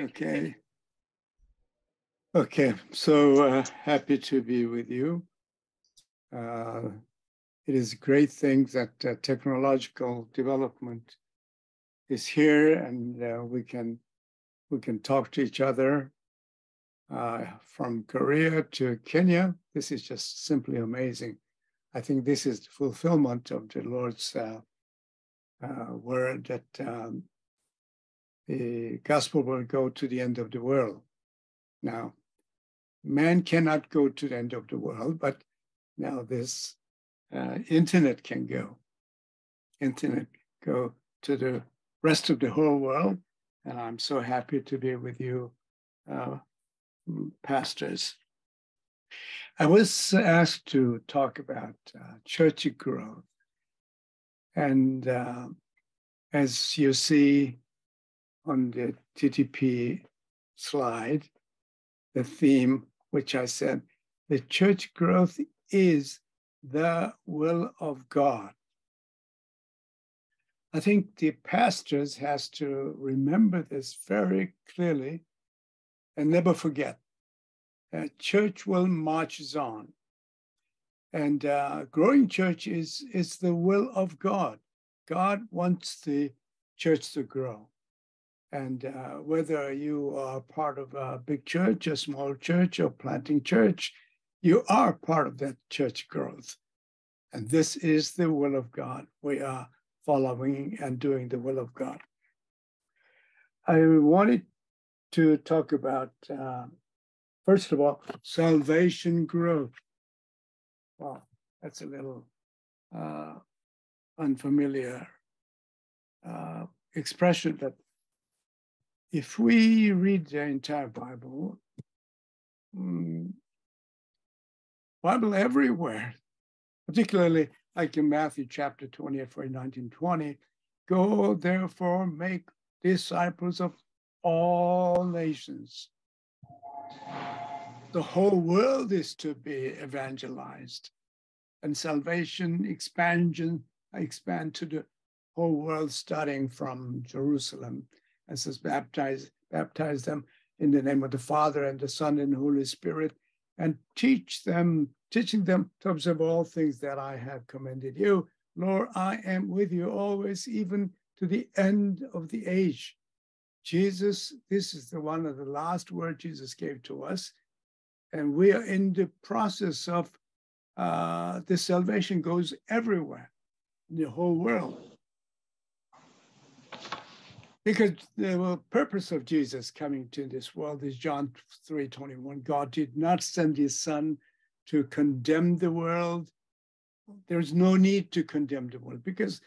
Okay. Okay, so uh, happy to be with you. Uh, it is a great thing that uh, technological development is here and uh, we can we can talk to each other uh, from Korea to Kenya. This is just simply amazing. I think this is the fulfillment of the Lord's uh, word that um, the gospel will go to the end of the world. Now, man cannot go to the end of the world, but now this uh, internet can go. Internet go to the rest of the whole world, and I'm so happy to be with you, uh, pastors. I was asked to talk about uh, church growth, and uh, as you see on the TTP slide, the theme, which I said, the church growth is the will of God. I think the pastors has to remember this very clearly and never forget. A church will marches on. And uh, growing church is, is the will of God. God wants the church to grow. And uh, whether you are part of a big church, a small church, or planting church, you are part of that church growth. And this is the will of God. We are following and doing the will of God. I wanted to talk about, uh, first of all, salvation growth. Well, that's a little uh, unfamiliar uh, expression that if we read the entire Bible, um, Bible everywhere, particularly like in Matthew chapter 28, 19, 20, go therefore make disciples of all nations. The whole world is to be evangelized and salvation expansion expand to the whole world starting from Jerusalem and says, baptize, baptize them in the name of the Father and the Son and the Holy Spirit, and teach them, teaching them to observe all things that I have commanded you. Lord, I am with you always, even to the end of the age. Jesus, this is the one of the last words Jesus gave to us. And we are in the process of uh, the salvation goes everywhere in the whole world. Because the purpose of Jesus coming to this world is John 3 21. God did not send his son to condemn the world. There's no need to condemn the world because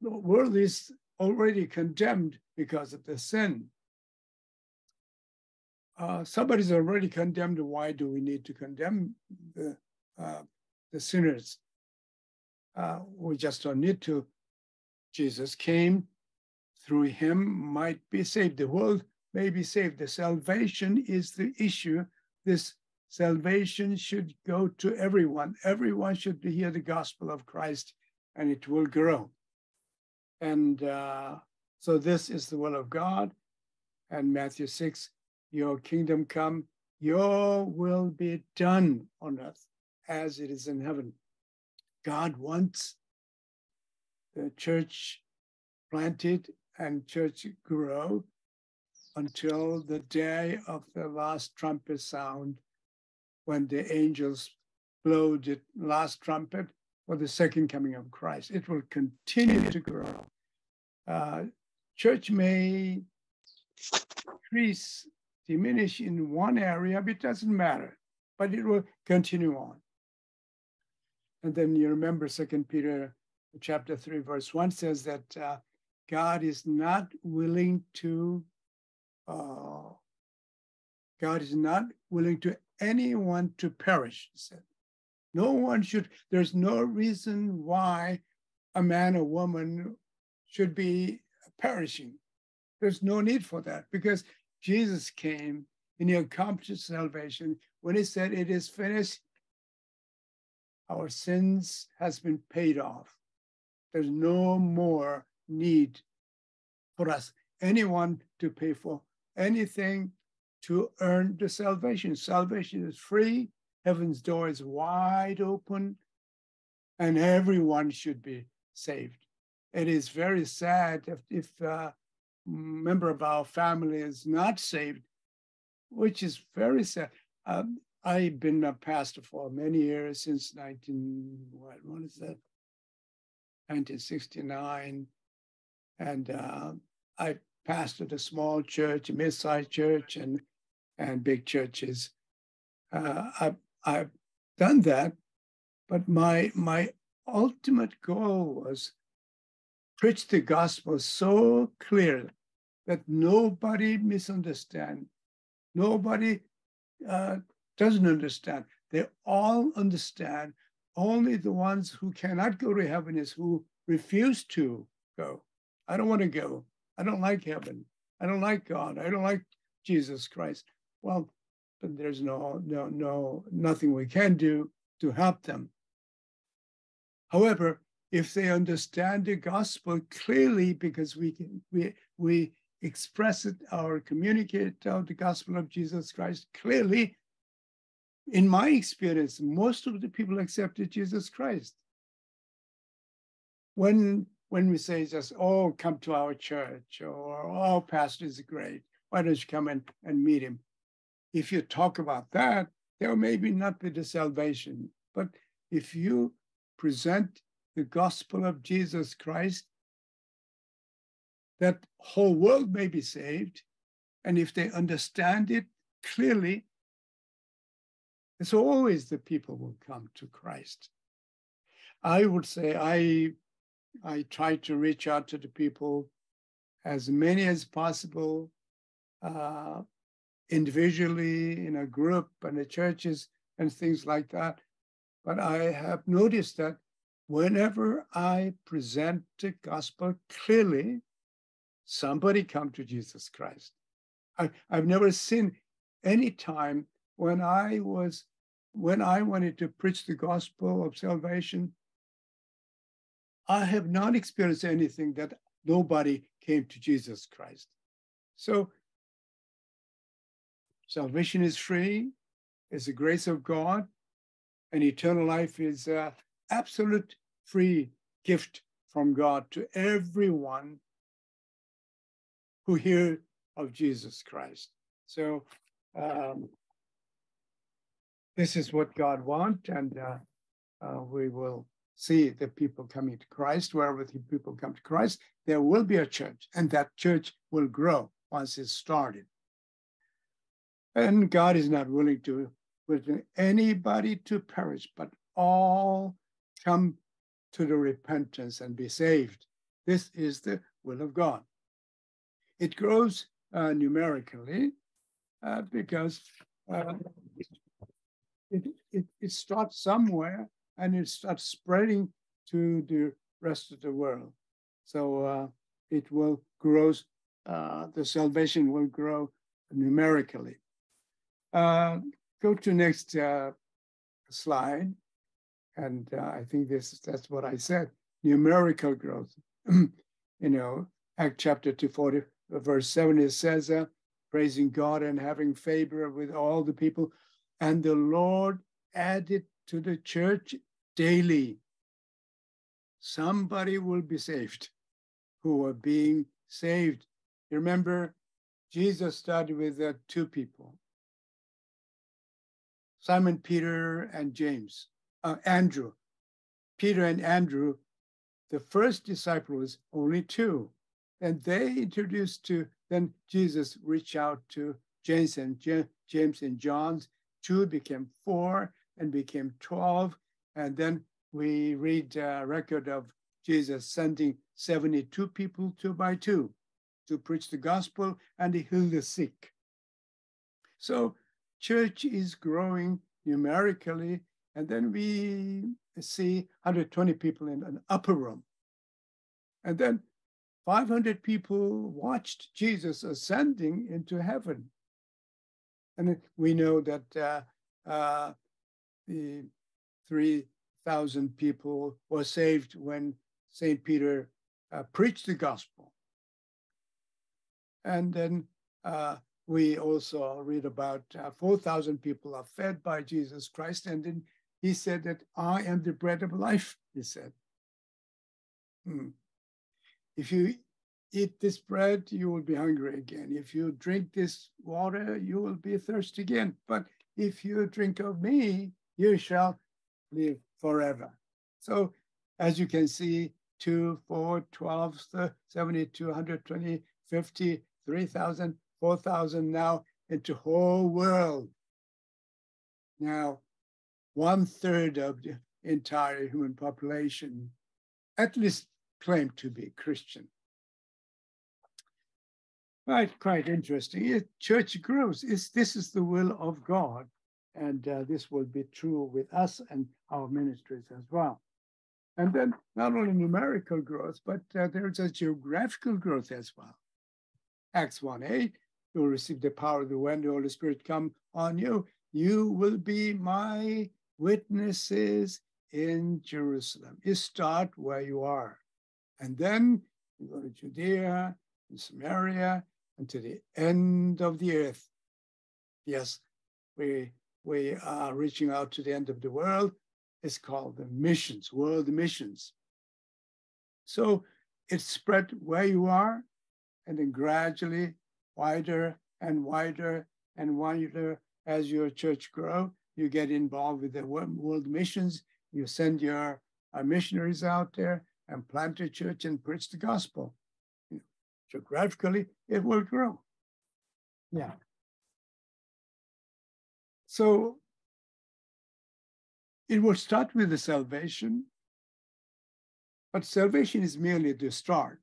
the world is already condemned because of the sin. Uh, somebody's already condemned. Why do we need to condemn the, uh, the sinners? Uh, we just don't need to. Jesus came through him might be saved. The world may be saved. The salvation is the issue. This salvation should go to everyone. Everyone should hear the gospel of Christ and it will grow. And uh, so this is the will of God. And Matthew 6, your kingdom come, your will be done on earth as it is in heaven. God wants the church planted and church grow until the day of the last trumpet sound when the angels blow the last trumpet for the second coming of Christ. It will continue to grow. Uh, church may increase, diminish in one area, but it doesn't matter, but it will continue on. And then you remember Second Peter chapter 3, verse 1 says that uh, God is not willing to, uh, God is not willing to anyone to perish, he said. No one should, there's no reason why a man or woman should be perishing. There's no need for that because Jesus came and he accomplished salvation. When he said, It is finished, our sins has been paid off. There's no more need for us, anyone to pay for anything to earn the salvation. Salvation is free, heaven's door is wide open, and everyone should be saved. It is very sad if, if a member of our family is not saved, which is very sad. Um, I've been a pastor for many years since 19, what, what is that? 1969. And uh, I pastored a small church, a mid-sized church, and and big churches. Uh, I, I've done that, but my my ultimate goal was preach the gospel so clearly that nobody misunderstand, nobody uh, doesn't understand. They all understand. Only the ones who cannot go to heaven is who refuse to go. I don't want to go. I don't like heaven. I don't like God. I don't like Jesus Christ. Well, but there's no, no, no, nothing we can do to help them. However, if they understand the gospel clearly, because we can, we we express it or communicate the gospel of Jesus Christ clearly, in my experience, most of the people accepted Jesus Christ. When when we say just, oh, come to our church, or oh, pastor is great, why don't you come and, and meet him? If you talk about that, there may be not be the salvation. But if you present the gospel of Jesus Christ, that whole world may be saved. And if they understand it clearly, it's always the people will come to Christ. I would say I I try to reach out to the people as many as possible, uh, individually, in a group, and the churches and things like that. But I have noticed that whenever I present the gospel clearly, somebody come to Jesus Christ. I, I've never seen any time when I was when I wanted to preach the gospel of salvation I have not experienced anything that nobody came to Jesus Christ. So salvation is free, it's the grace of God, and eternal life is an absolute free gift from God to everyone who hear of Jesus Christ. So um, this is what God wants, and uh, uh, we will see the people coming to Christ, wherever the people come to Christ, there will be a church, and that church will grow once it's started. And God is not willing to with anybody to perish, but all come to the repentance and be saved. This is the will of God. It grows uh, numerically uh, because uh, it, it, it starts somewhere and it starts spreading to the rest of the world. So uh, it will grow, uh, the salvation will grow numerically. Uh, go to next uh, slide. And uh, I think this that's what I said, numerical growth. you know, Act chapter 240, verse 7, it says, uh, praising God and having favor with all the people. And the Lord added to the church daily. Somebody will be saved who are being saved. You remember, Jesus started with uh, two people Simon Peter and James, uh, Andrew. Peter and Andrew, the first disciple was only two. And they introduced to, then Jesus reached out to James and, James and John's. Two became four and became 12. And then we read a record of Jesus sending 72 people two by two to preach the gospel and he healed the sick. So church is growing numerically. And then we see 120 people in an upper room. And then 500 people watched Jesus ascending into heaven. And we know that uh, uh, the 3,000 people were saved when St. Peter uh, preached the gospel. And then uh, we also read about uh, 4,000 people are fed by Jesus Christ. And then he said that I am the bread of life, he said. Hmm. If you eat this bread, you will be hungry again. If you drink this water, you will be thirsty again. But if you drink of me, you shall live forever. So as you can see, 2, 4, 12, 72, 120, 50, 3,000, 4,000 now into whole world. Now, one third of the entire human population at least claim to be Christian. Right, quite interesting. Church grows. It's, this is the will of God, and uh, this will be true with us and our ministries as well. And then not only numerical growth, but uh, there's a geographical growth as well. Acts 1 8, you'll receive the power of the when the Holy Spirit come on you. You will be my witnesses in Jerusalem. You start where you are. And then you go to Judea and Samaria and to the end of the earth. Yes, we, we are reaching out to the end of the world, is called the missions, world missions. So it's spread where you are, and then gradually wider and wider and wider as your church grow. You get involved with the world missions. You send your uh, missionaries out there and plant a church and preach the gospel. Geographically, it will grow. Yeah. So it will start with the salvation, but salvation is merely the start.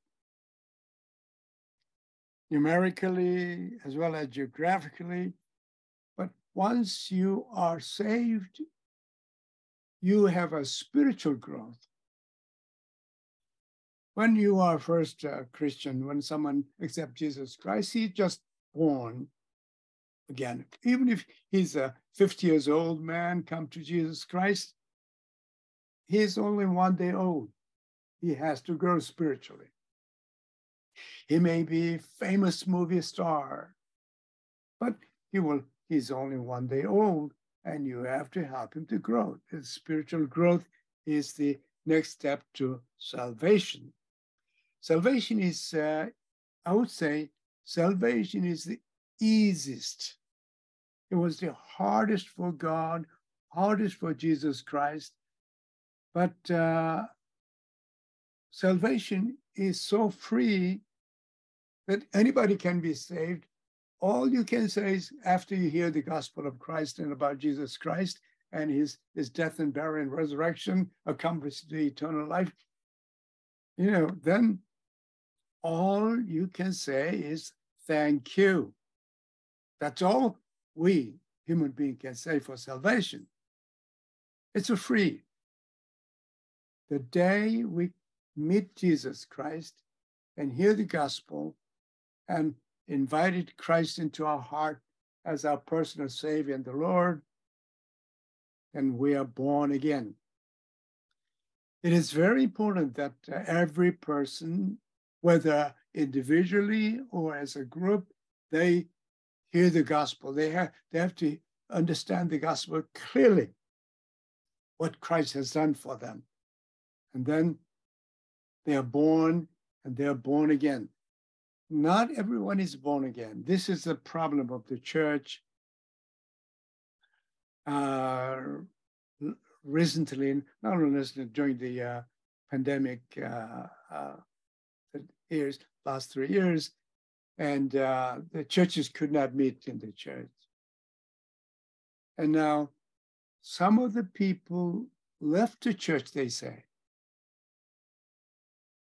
Numerically, as well as geographically, but once you are saved, you have a spiritual growth. When you are first a Christian, when someone accepts Jesus Christ, he's just born again. Even if he's a 50 years old man come to Jesus Christ, he's only one day old. He has to grow spiritually. He may be famous movie star, but he will, he's only one day old and you have to help him to grow. His spiritual growth is the next step to salvation. Salvation is, uh, I would say, salvation is the easiest. It was the hardest for God, hardest for Jesus Christ. But uh, salvation is so free that anybody can be saved. All you can say is after you hear the gospel of Christ and about Jesus Christ and his, his death and burial and resurrection accomplished the eternal life, you know, then all you can say is thank you. That's all we human beings can say for salvation. It's a free. The day we meet Jesus Christ and hear the gospel and invited Christ into our heart as our personal Savior and the Lord, then we are born again. It is very important that uh, every person, whether individually or as a group, they hear the gospel. They have, they have to understand the gospel clearly, what Christ has done for them. And then they are born and they are born again. Not everyone is born again. This is the problem of the church. Uh, recently, not only during the uh, pandemic uh, uh, years, last three years, and uh, the churches could not meet in the church. And now, some of the people left the church, they say,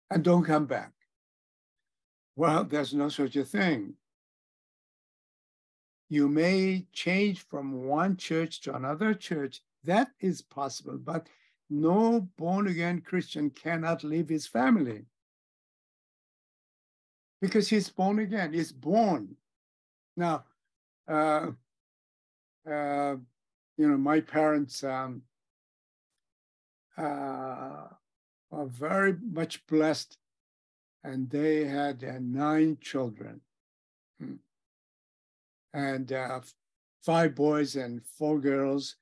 and don't come back. Well, there's no such a thing. You may change from one church to another church. That is possible, but no born again Christian cannot leave his family because he's born again. He's born. Now, uh, uh, you know, my parents um, uh, are very much blessed and they had uh, nine children. Hmm. and uh, five boys and four girls.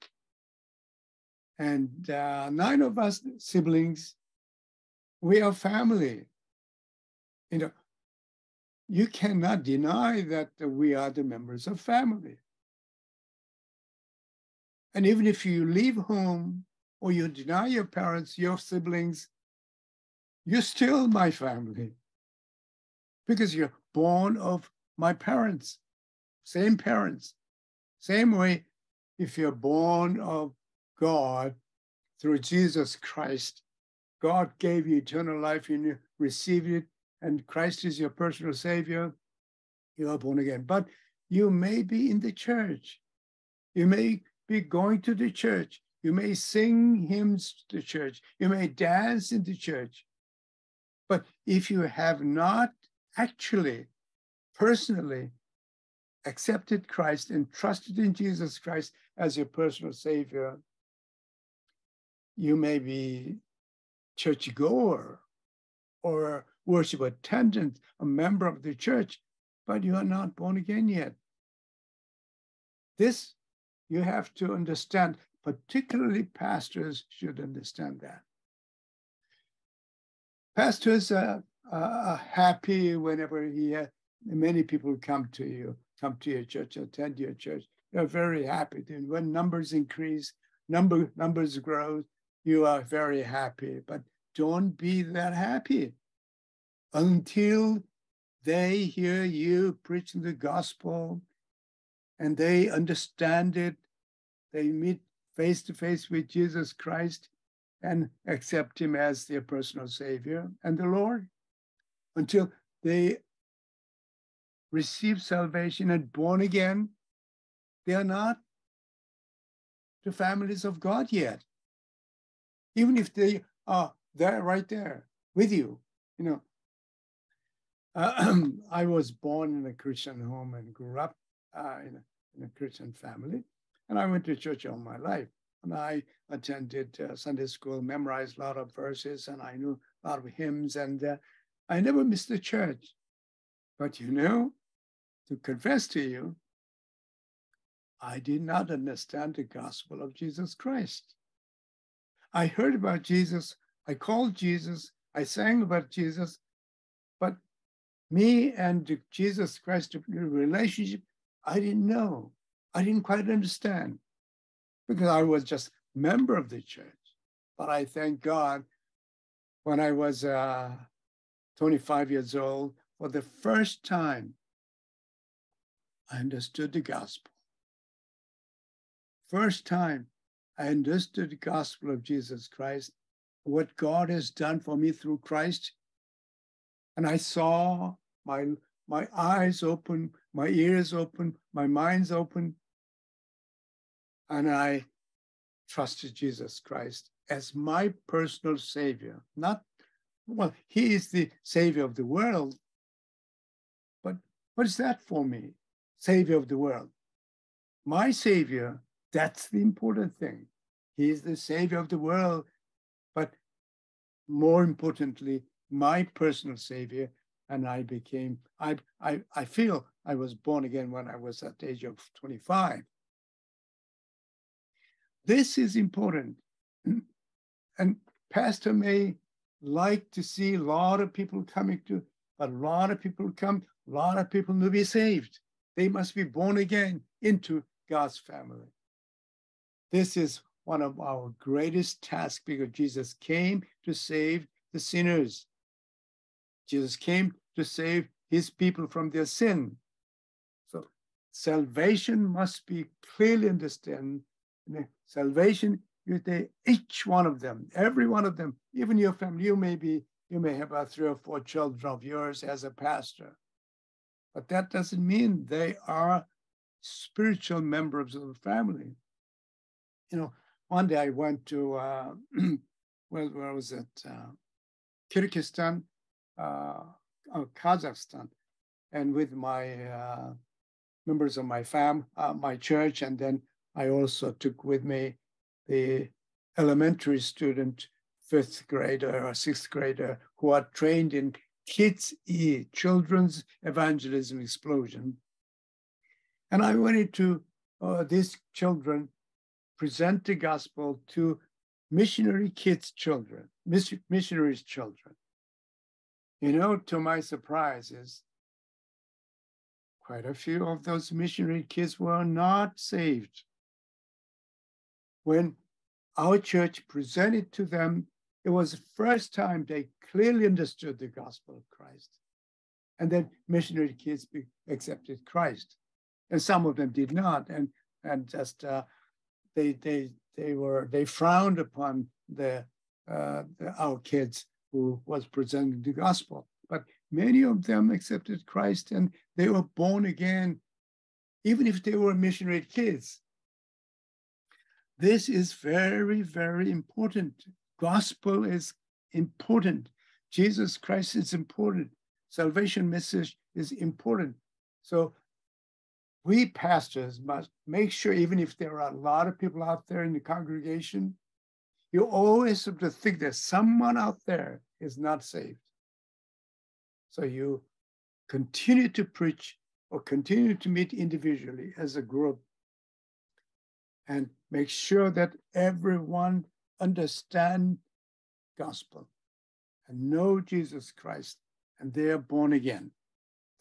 And uh, nine of us siblings, we are family. You know, you cannot deny that uh, we are the members of family. And even if you leave home or you deny your parents, your siblings, you're still my family because you're born of my parents, same parents. Same way, if you're born of God through Jesus Christ, God gave you eternal life and you received it, and Christ is your personal Savior, you are born again. But you may be in the church. You may be going to the church. You may sing hymns to church. You may dance in the church. But if you have not actually, personally accepted Christ and trusted in Jesus Christ as your personal Savior, you may be churchgoer or worship attendant, a member of the church, but you are not born again yet. This you have to understand, particularly pastors should understand that. Pastors are, are happy whenever he, many people come to you come to your church, attend your church. They're very happy. And when numbers increase, number numbers grow, you are very happy. But don't be that happy until they hear you preaching the gospel and they understand it. They meet face to face with Jesus Christ and accept him as their personal savior and the Lord until they receive salvation and born again, they are not the families of God yet. Even if they are there, right there with you, you know. Uh, I was born in a Christian home and grew up uh, in, a, in, a, Christian family, and I went to church all my life. And I attended uh, Sunday school, memorized a lot of verses, and I knew a lot of hymns, and uh, I never missed the church. But you know, to confess to you, I did not understand the gospel of Jesus Christ. I heard about Jesus, I called Jesus, I sang about Jesus, me and Jesus Christ relationship, I didn't know. I didn't quite understand because I was just member of the church. But I thank God when I was uh, 25 years old, for the first time, I understood the gospel. First time I understood the gospel of Jesus Christ, what God has done for me through Christ. And I saw my, my eyes open, my ears open, my mind's open. And I trusted Jesus Christ as my personal savior. Not, well, he is the savior of the world. But what is that for me? Savior of the world. My Savior, that's the important thing. He is the Savior of the world, but more importantly, my personal Savior. And I became, I, I, I feel I was born again when I was at the age of 25. This is important. And Pastor may like to see a lot of people coming to, a lot of people come, a lot of people to be saved. They must be born again into God's family. This is one of our greatest tasks because Jesus came to save the sinners. Jesus came to save his people from their sin. So salvation must be clearly understood. Salvation is the, each one of them, every one of them, even your family. You may be, you may have about three or four children of yours as a pastor. But that doesn't mean they are spiritual members of the family. You know, one day I went to, uh, where, where was it? Uh, Kyrgyzstan, Kazakhstan, and with my uh, members of my fam, uh, my church, and then I also took with me the elementary student, fifth grader or sixth grader, who are trained in Kids E, Children's Evangelism Explosion. And I wanted to, uh, these children, present the gospel to missionary kids' children, missionaries' children. You know, to my surprise, is quite a few of those missionary kids were not saved. When our church presented to them, it was the first time they clearly understood the gospel of Christ. And then missionary kids accepted Christ. And some of them did not. And, and just uh, they, they, they were, they frowned upon the, uh, the, our kids who was presenting the gospel. But many of them accepted Christ and they were born again, even if they were missionary kids. This is very, very important. Gospel is important. Jesus Christ is important. Salvation message is important. So we pastors must make sure, even if there are a lot of people out there in the congregation, you always have to think that someone out there is not saved. So you continue to preach or continue to meet individually as a group and make sure that everyone understand gospel and know Jesus Christ and they are born again.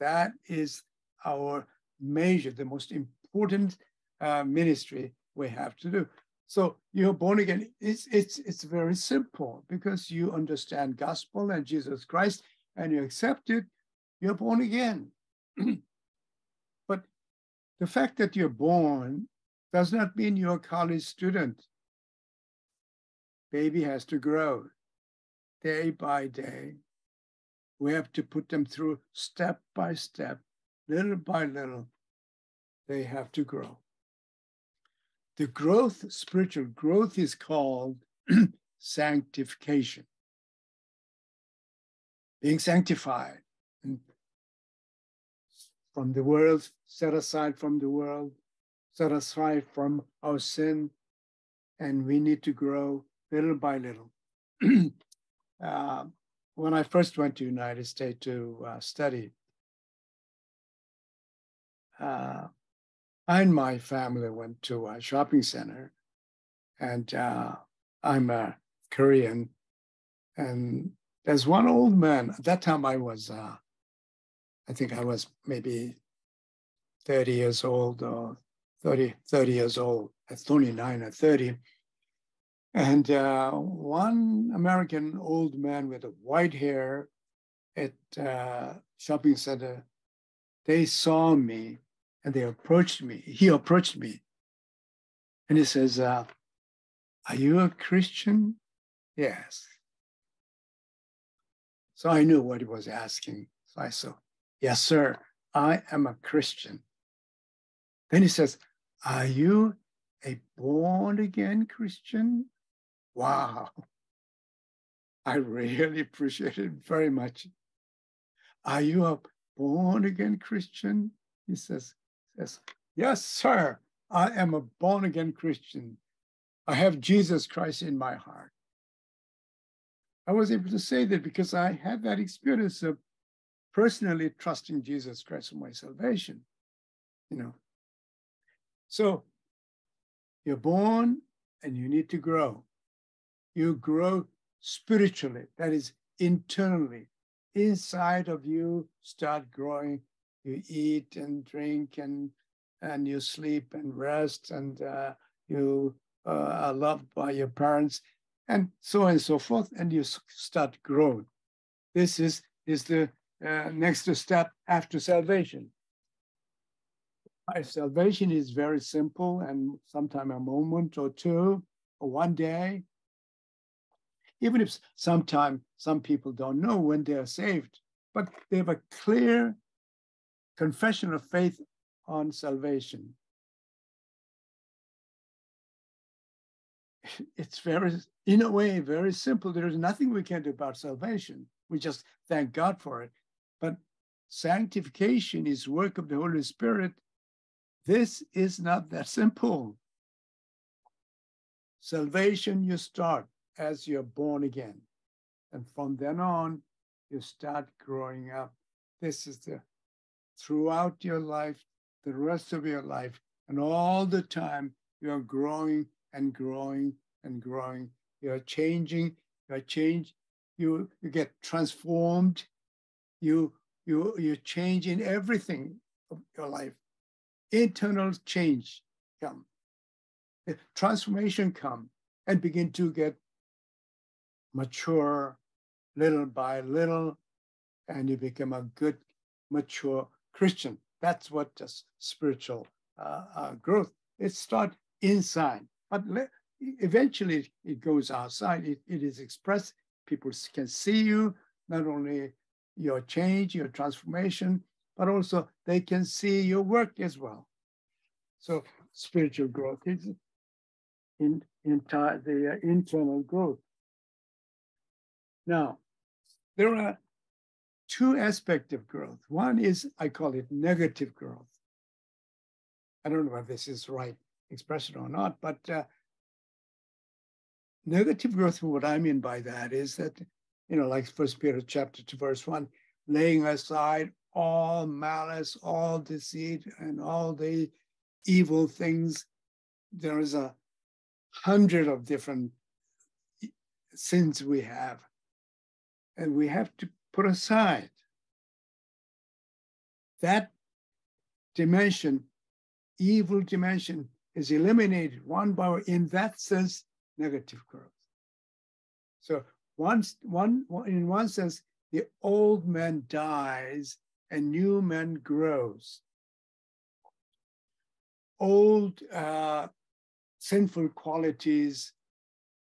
That is our major, the most important uh, ministry we have to do. So you're born again. It's it's it's very simple because you understand gospel and Jesus Christ and you accept it. You're born again. but the fact that you're born does not mean you're a college student. Baby has to grow day by day. We have to put them through step by step, little by little. They have to grow. The growth, spiritual growth, is called sanctification. Being sanctified from the world, set aside from the world, set aside from our sin, and we need to grow little by little. uh, when I first went to United States to uh, study, uh, and my family went to a shopping center, and uh, I'm a Korean, and there's one old man. At that time, I was, uh, I think I was maybe 30 years old or 30, 30 years old, at 29 or 30. And uh, one American old man with white hair at uh, shopping center, they saw me and they approached me. He approached me and he says, uh, Are you a Christian? Yes. So I knew what he was asking. So I said, Yes, sir, I am a Christian. Then he says, Are you a born again Christian? Wow. I really appreciate it very much. Are you a born again Christian? He says, says, Yes, sir. I am a born again Christian. I have Jesus Christ in my heart. I was able to say that because I had that experience of personally trusting Jesus Christ for my salvation. You know. So you're born and you need to grow you grow spiritually, that is internally. Inside of you start growing. You eat and drink and and you sleep and rest and uh, you uh, are loved by your parents and so on and so forth and you start growing. This is is the uh, next step after salvation. Salvation is very simple and sometimes a moment or two or one day even if sometimes some people don't know when they are saved, but they have a clear confession of faith on salvation. It's very, in a way, very simple. There is nothing we can do about salvation. We just thank God for it. But sanctification is work of the Holy Spirit. This is not that simple. Salvation, you start as you're born again. And from then on, you start growing up. This is the throughout your life, the rest of your life. And all the time, you're growing and growing and growing. You're changing, you're change, you, you get transformed, you, you, you change in everything of your life. Internal change come. Transformation come and begin to get mature little by little, and you become a good, mature Christian. That's what just spiritual uh, uh, growth. It starts inside, but le- eventually it goes outside. It, it is expressed. People can see you, not only your change, your transformation, but also they can see your work as well. So spiritual growth is in, in the uh, internal growth. Now, there are two aspects of growth. One is, I call it negative growth. I don't know if this is right expression or not, but uh, negative growth, what I mean by that is that, you know, like First Peter chapter 2, verse 1, laying aside all malice, all deceit, and all the evil things. There is a hundred of different sins we have and we have to put aside that dimension, evil dimension, is eliminated one by one. In that sense, negative growth. So once one in one sense, the old man dies and new man grows. Old uh, sinful qualities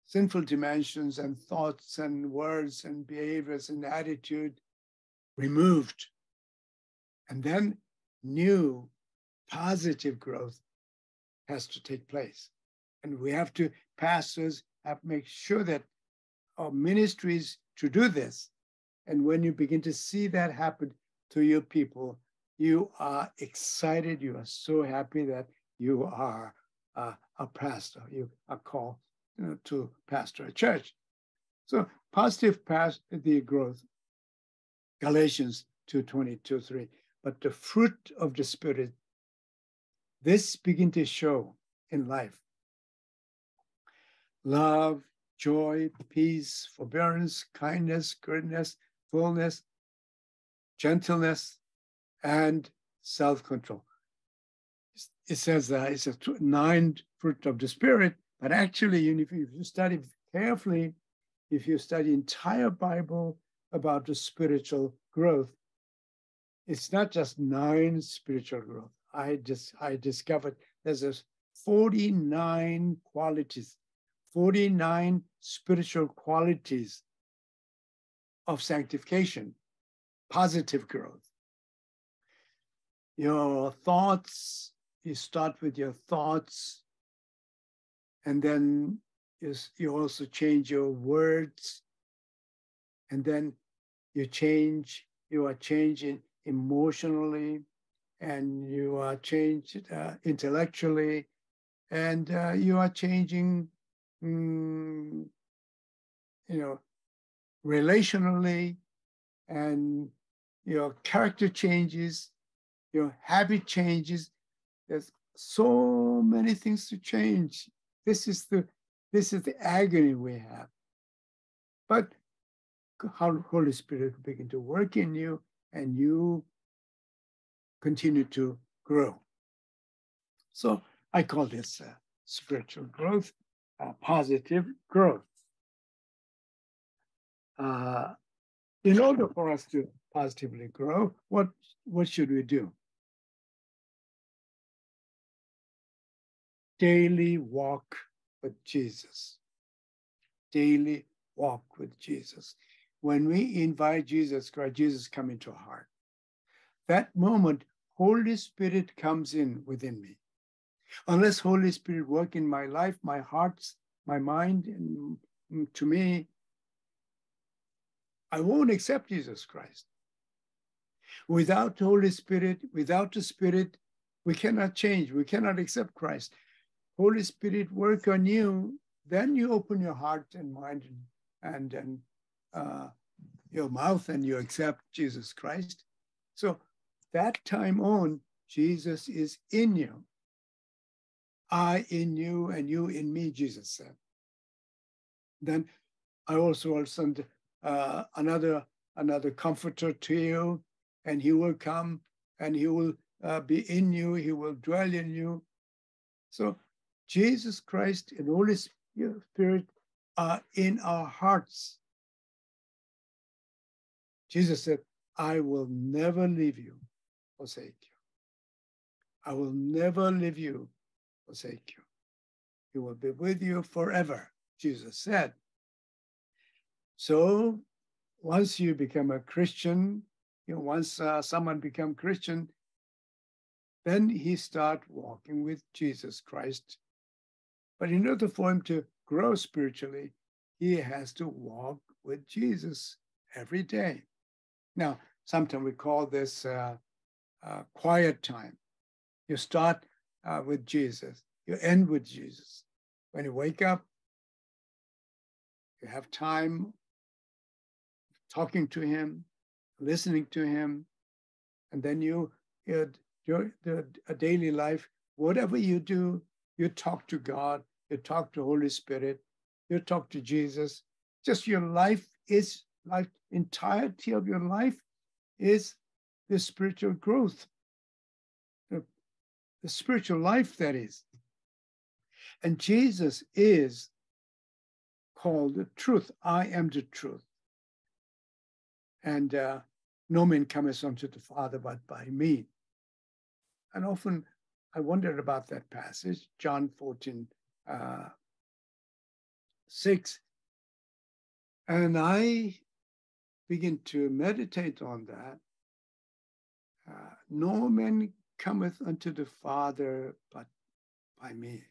sinful dimensions and thoughts and words and behaviors and attitude removed. And then new positive growth has to take place. And we have to, pastors have to make sure that our ministries to do this. And when you begin to see that happen to your people, you are excited. You are so happy that you are uh, a pastor. You are called you know, to pastor a church. So positive past the growth, Galatians 2, 22, 3. But the fruit of the Spirit, this begin to show in life. Love, joy, peace, forbearance, kindness, goodness, fullness, gentleness, and self-control. It says that it's a nine fruit of the Spirit, but actually, if you study carefully, if you study entire Bible about the spiritual growth, it's not just nine spiritual growth. I just I discovered there's a 49 qualities, 49 spiritual qualities of sanctification, positive growth. Your thoughts, you start with your thoughts, and then you, also change your words. And then you change you are changing emotionally and you are changed uh, intellectually. And uh, you are changing mm, you know relationally and your character changes your habit changes. There's so many things to change this is the this is the agony we have. But how Holy Spirit will begin to work in you and you continue to grow. So I call this uh, spiritual growth, uh, positive growth. Uh, in order for us to positively grow, what, what should we do? Daily walk with Jesus. Daily walk with Jesus. When we invite Jesus Christ, Jesus come into our heart. That moment, Holy Spirit comes in within me. Unless Holy Spirit work in my life, my hearts, my mind, and mm, to me, I won't accept Jesus Christ. Without Holy Spirit, without the Spirit, we cannot change. We cannot accept Christ. Holy Spirit work on you, then you open your heart and mind and, and, and uh, your mouth and you accept Jesus Christ. So that time on, Jesus is in you. I in you and you in me, Jesus said. Then I also will send uh, another another comforter to you, and he will come and he will uh, be in you, he will dwell in you. So Jesus Christ and Holy Spirit are in our hearts. Jesus said, I will never leave you, forsake you. I will never leave you, forsake you. He will be with you forever, Jesus said. So once you become a Christian, you know, once uh, someone become Christian, then he start walking with Jesus Christ. But in order for him to grow spiritually, he has to walk with Jesus every day. Now, sometimes we call this uh, uh, quiet time. You start uh, with Jesus, you end with Jesus. When you wake up, you have time talking to him, listening to him, and then you, your, your a daily life, whatever you do, you talk to God, you talk to Holy Spirit, you talk to Jesus. Just your life is life, entirety of your life is the spiritual growth, the, the spiritual life that is. And Jesus is called the truth. I am the truth. And uh, no man cometh unto the Father but by me. And often I wondered about that passage, John 14, uh, 6. And I begin to meditate on that. Uh, no man cometh unto the Father but by me.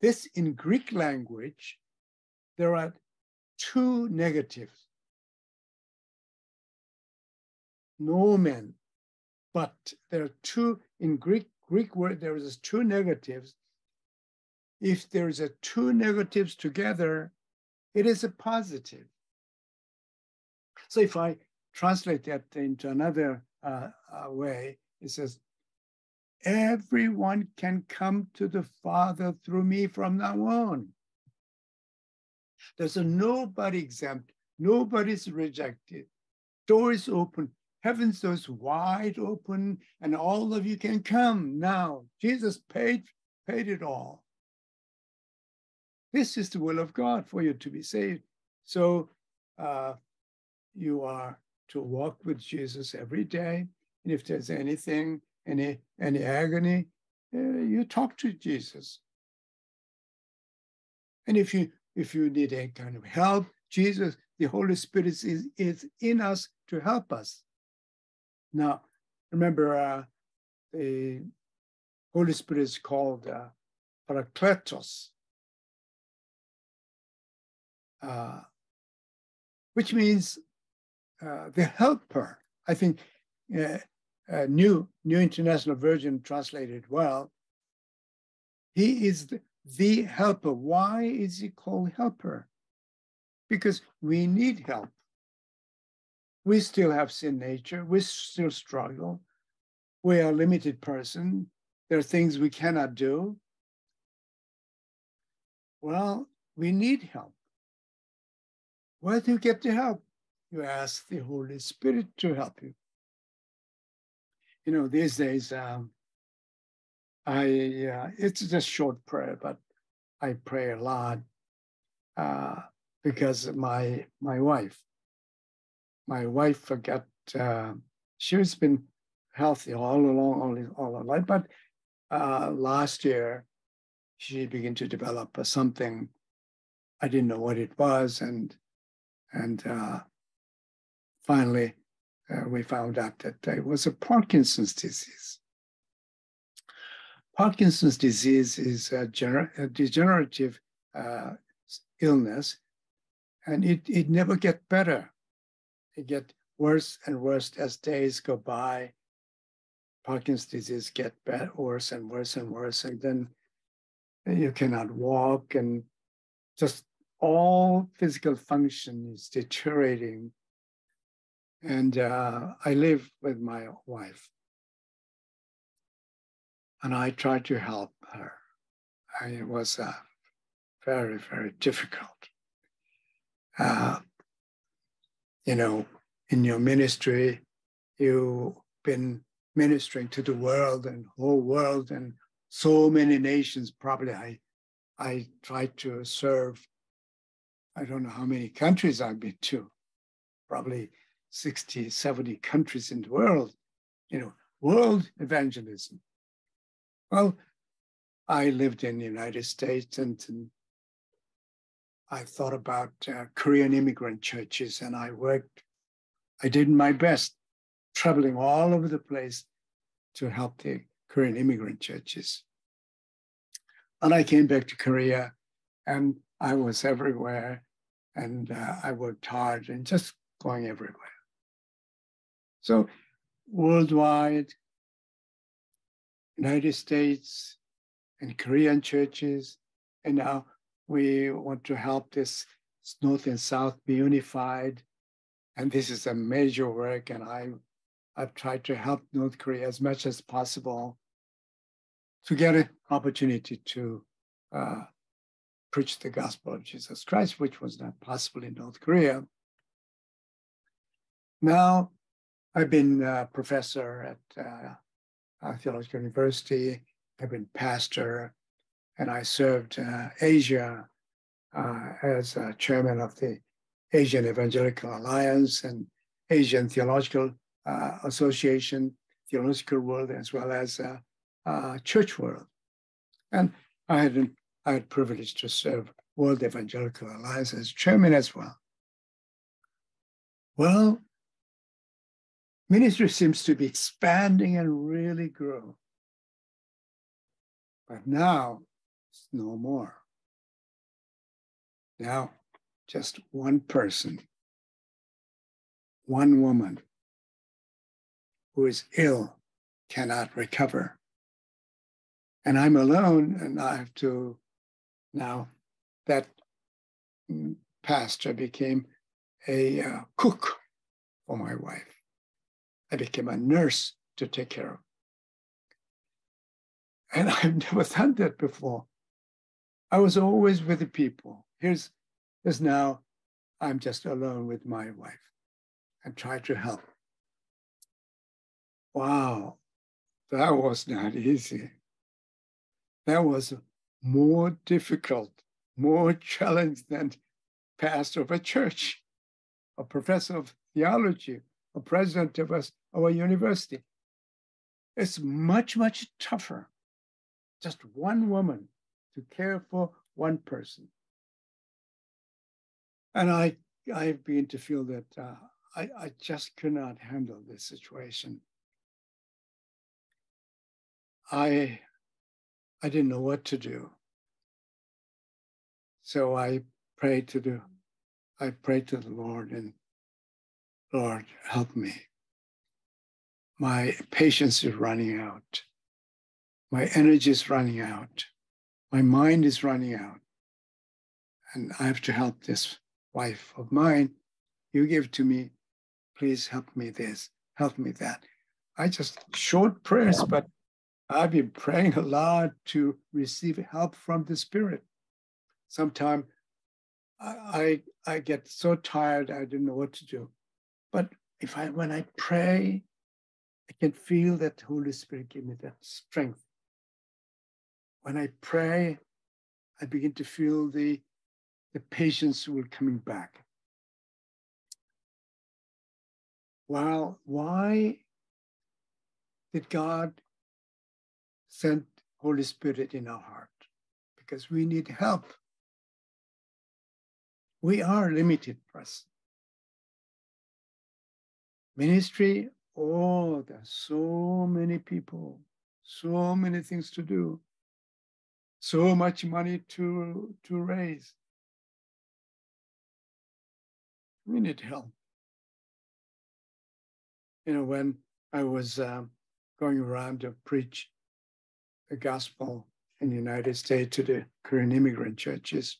This in Greek language, there are two negatives. No man, but there are two in Greek Greek word. There is two negatives. If there's a two negatives together, it is a positive. So if I translate that into another uh, uh, way, it says, everyone can come to the Father through me from now on. There's a nobody exempt, nobody's rejected. Door is open, heaven's doors wide open, and all of you can come now. Jesus paid, paid it all. This is the will of God for you to be saved. So uh, you are to walk with Jesus every day. And if there's anything, any any agony, uh, you talk to Jesus. And if you if you need any kind of help, Jesus, the Holy Spirit is, is in us to help us. Now, remember, uh, the Holy Spirit is called uh, Parakletos, uh, which means uh, the helper. I think uh, New New International Version translated well. He is the, the helper. Why is he called helper? Because we need help. We still have sin nature. We still struggle. We are a limited person. There are things we cannot do. Well, we need help. Where do you get the help? You ask the Holy Spirit to help you. You know, these days, um, I uh, it's just short prayer, but I pray a lot uh, because my my wife, my wife forgot. Uh, she's been healthy all along, all, all her life, but uh, last year she began to develop something. I didn't know what it was, and and uh, finally uh, we found out that it was a Parkinson's disease. Parkinson's disease is a, gener- a degenerative uh, illness, and it, it never get better. It get worse and worse as days go by. Parkinson's disease get better, worse and worse and worse, and then you cannot walk, and just all physical function is deteriorating. And uh, I live with my wife. And I tried to help her. And it was uh, very, very difficult. Uh, you know, in your ministry, you've been ministering to the world and whole world and so many nations. Probably I, I tried to serve. I don't know how many countries I've been to, probably 60, 70 countries in the world, you know, world evangelism. Well, I lived in the United States and, and I thought about uh, Korean immigrant churches and I worked, I did my best, traveling all over the place to help the Korean immigrant churches. And I came back to Korea and I was everywhere and uh, I worked hard and just going everywhere. So worldwide, United States and Korean churches, and now we want to help this North and South be unified. And this is a major work, and I, I've tried to help North Korea as much as possible to get an opportunity to uh, preach the gospel of Jesus Christ, which was not possible in North Korea. Now, I've been a professor at uh, Theological University. I've been pastor, and I served uh, Asia uh, as chairman of the Asian Evangelical Alliance and Asian Theological uh, Association, Theological World, as well as uh, uh, Church World. And I had I had privilege to serve World Evangelical Alliance as chairman as well. Well, Ministry seems to be expanding and really grow. But now it's no more. Now, just one person, one woman who is ill cannot recover. And I'm alone, and I have to now that pastor became a uh, cook for my wife. I became a nurse to take care of. And I've never done that before. I was always with the people. Here's, here's now, I'm just alone with my wife and try to help. Wow, that was not easy. That was more difficult, more challenge than pastor of a church, a professor of theology, a president of us our university. It's much, much tougher. Just one woman to care for one person. And I, I begin to feel that uh, I, I just could not handle this situation. I, I didn't know what to do. So I prayed to the, I prayed to the Lord and Lord, help me my patience is running out. My energy is running out. My mind is running out. And I have to help this wife of mine. You give to me. Please help me this, help me that. I just short prayers, but I've been praying a lot to receive help from the Spirit. Sometimes I, I, I get so tired, I don't know what to do. But if I when I pray I can feel that Holy Spirit give me that strength. When I pray, I begin to feel the, the patience will coming back. Well, why did God send Holy Spirit in our heart? Because we need help. We are limited person. Ministry Oh, there's so many people, so many things to do, so much money to, to raise. We need help. You know, when I was um, going around to preach the gospel in the United States to the Korean immigrant churches,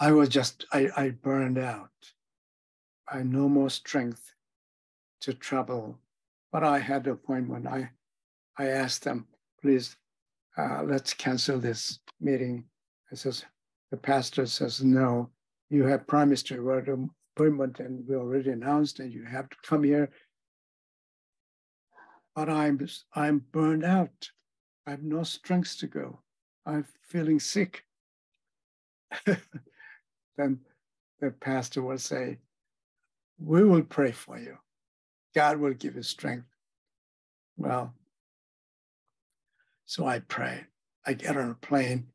I was just, I, I burned out. I had no more strength to travel. But I had an appointment. I, I asked them, please, uh, let's cancel this meeting. I says, the pastor says, no, you have promised to word appointment and we already announced and you have to come here. But I'm, I'm burned out. I have no strength to go. I'm feeling sick. then the pastor will say, we will pray for you. God will give you strength. Well, so I pray. I get on a plane.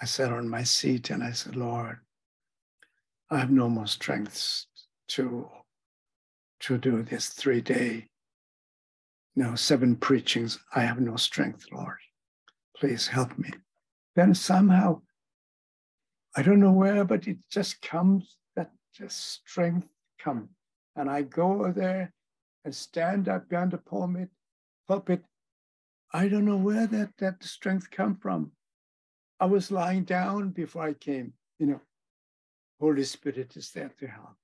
I sat on my seat and I said, Lord, I have no more strength to, to do this three day, know, seven preachings. I have no strength, Lord. Please help me. Then somehow, I don't know where, but it just comes, that just strength come. And I go there and stand up behind the pulpit, pulpit. I don't know where that, that strength come from. I was lying down before I came, you know. Holy Spirit is there to help.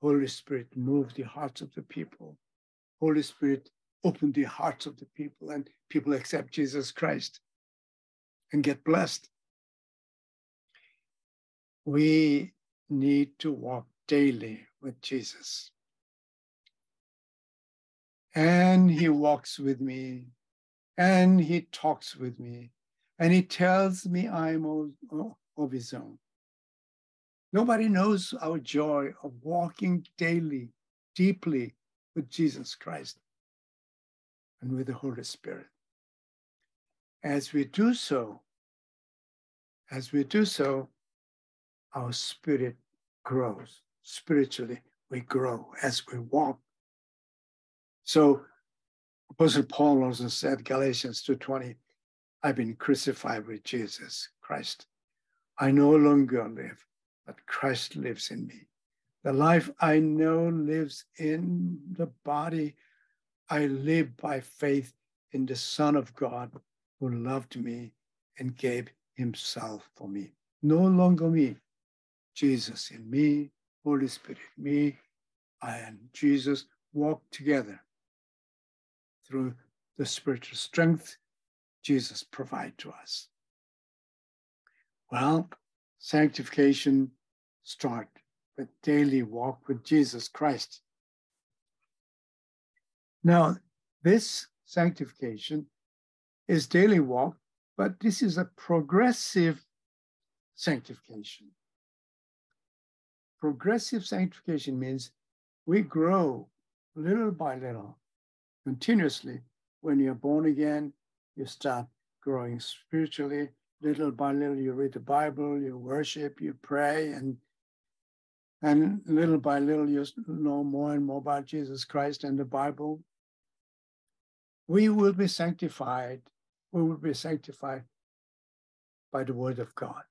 Holy Spirit move the hearts of the people. Holy Spirit open the hearts of the people and people accept Jesus Christ and get blessed. We need to walk daily with Jesus. And he walks with me and he talks with me and he tells me I'm of, his own. Nobody knows our joy of walking daily, deeply with Jesus Christ and with the Holy Spirit. As we do so, as we do so, our spirit grows spiritually we grow as we walk. So Apostle Paul also said, Galatians 2.20, I've been crucified with Jesus Christ. I no longer live, but Christ lives in me. The life I know lives in the body. I live by faith in the Son of God who loved me and gave himself for me. No longer me, Jesus in me, Holy Spirit, me I and Jesus walk together through the spiritual strength Jesus provide to us. Well, sanctification start with daily walk with Jesus Christ. Now, this sanctification is daily walk, but this is a progressive sanctification progressive sanctification means we grow little by little, continuously. When you're born again, you start growing spiritually. Little by little, you read the Bible, you worship, you pray, and and little by little, you know more and more about Jesus Christ and the Bible. We will be sanctified. We will be sanctified by the word of God.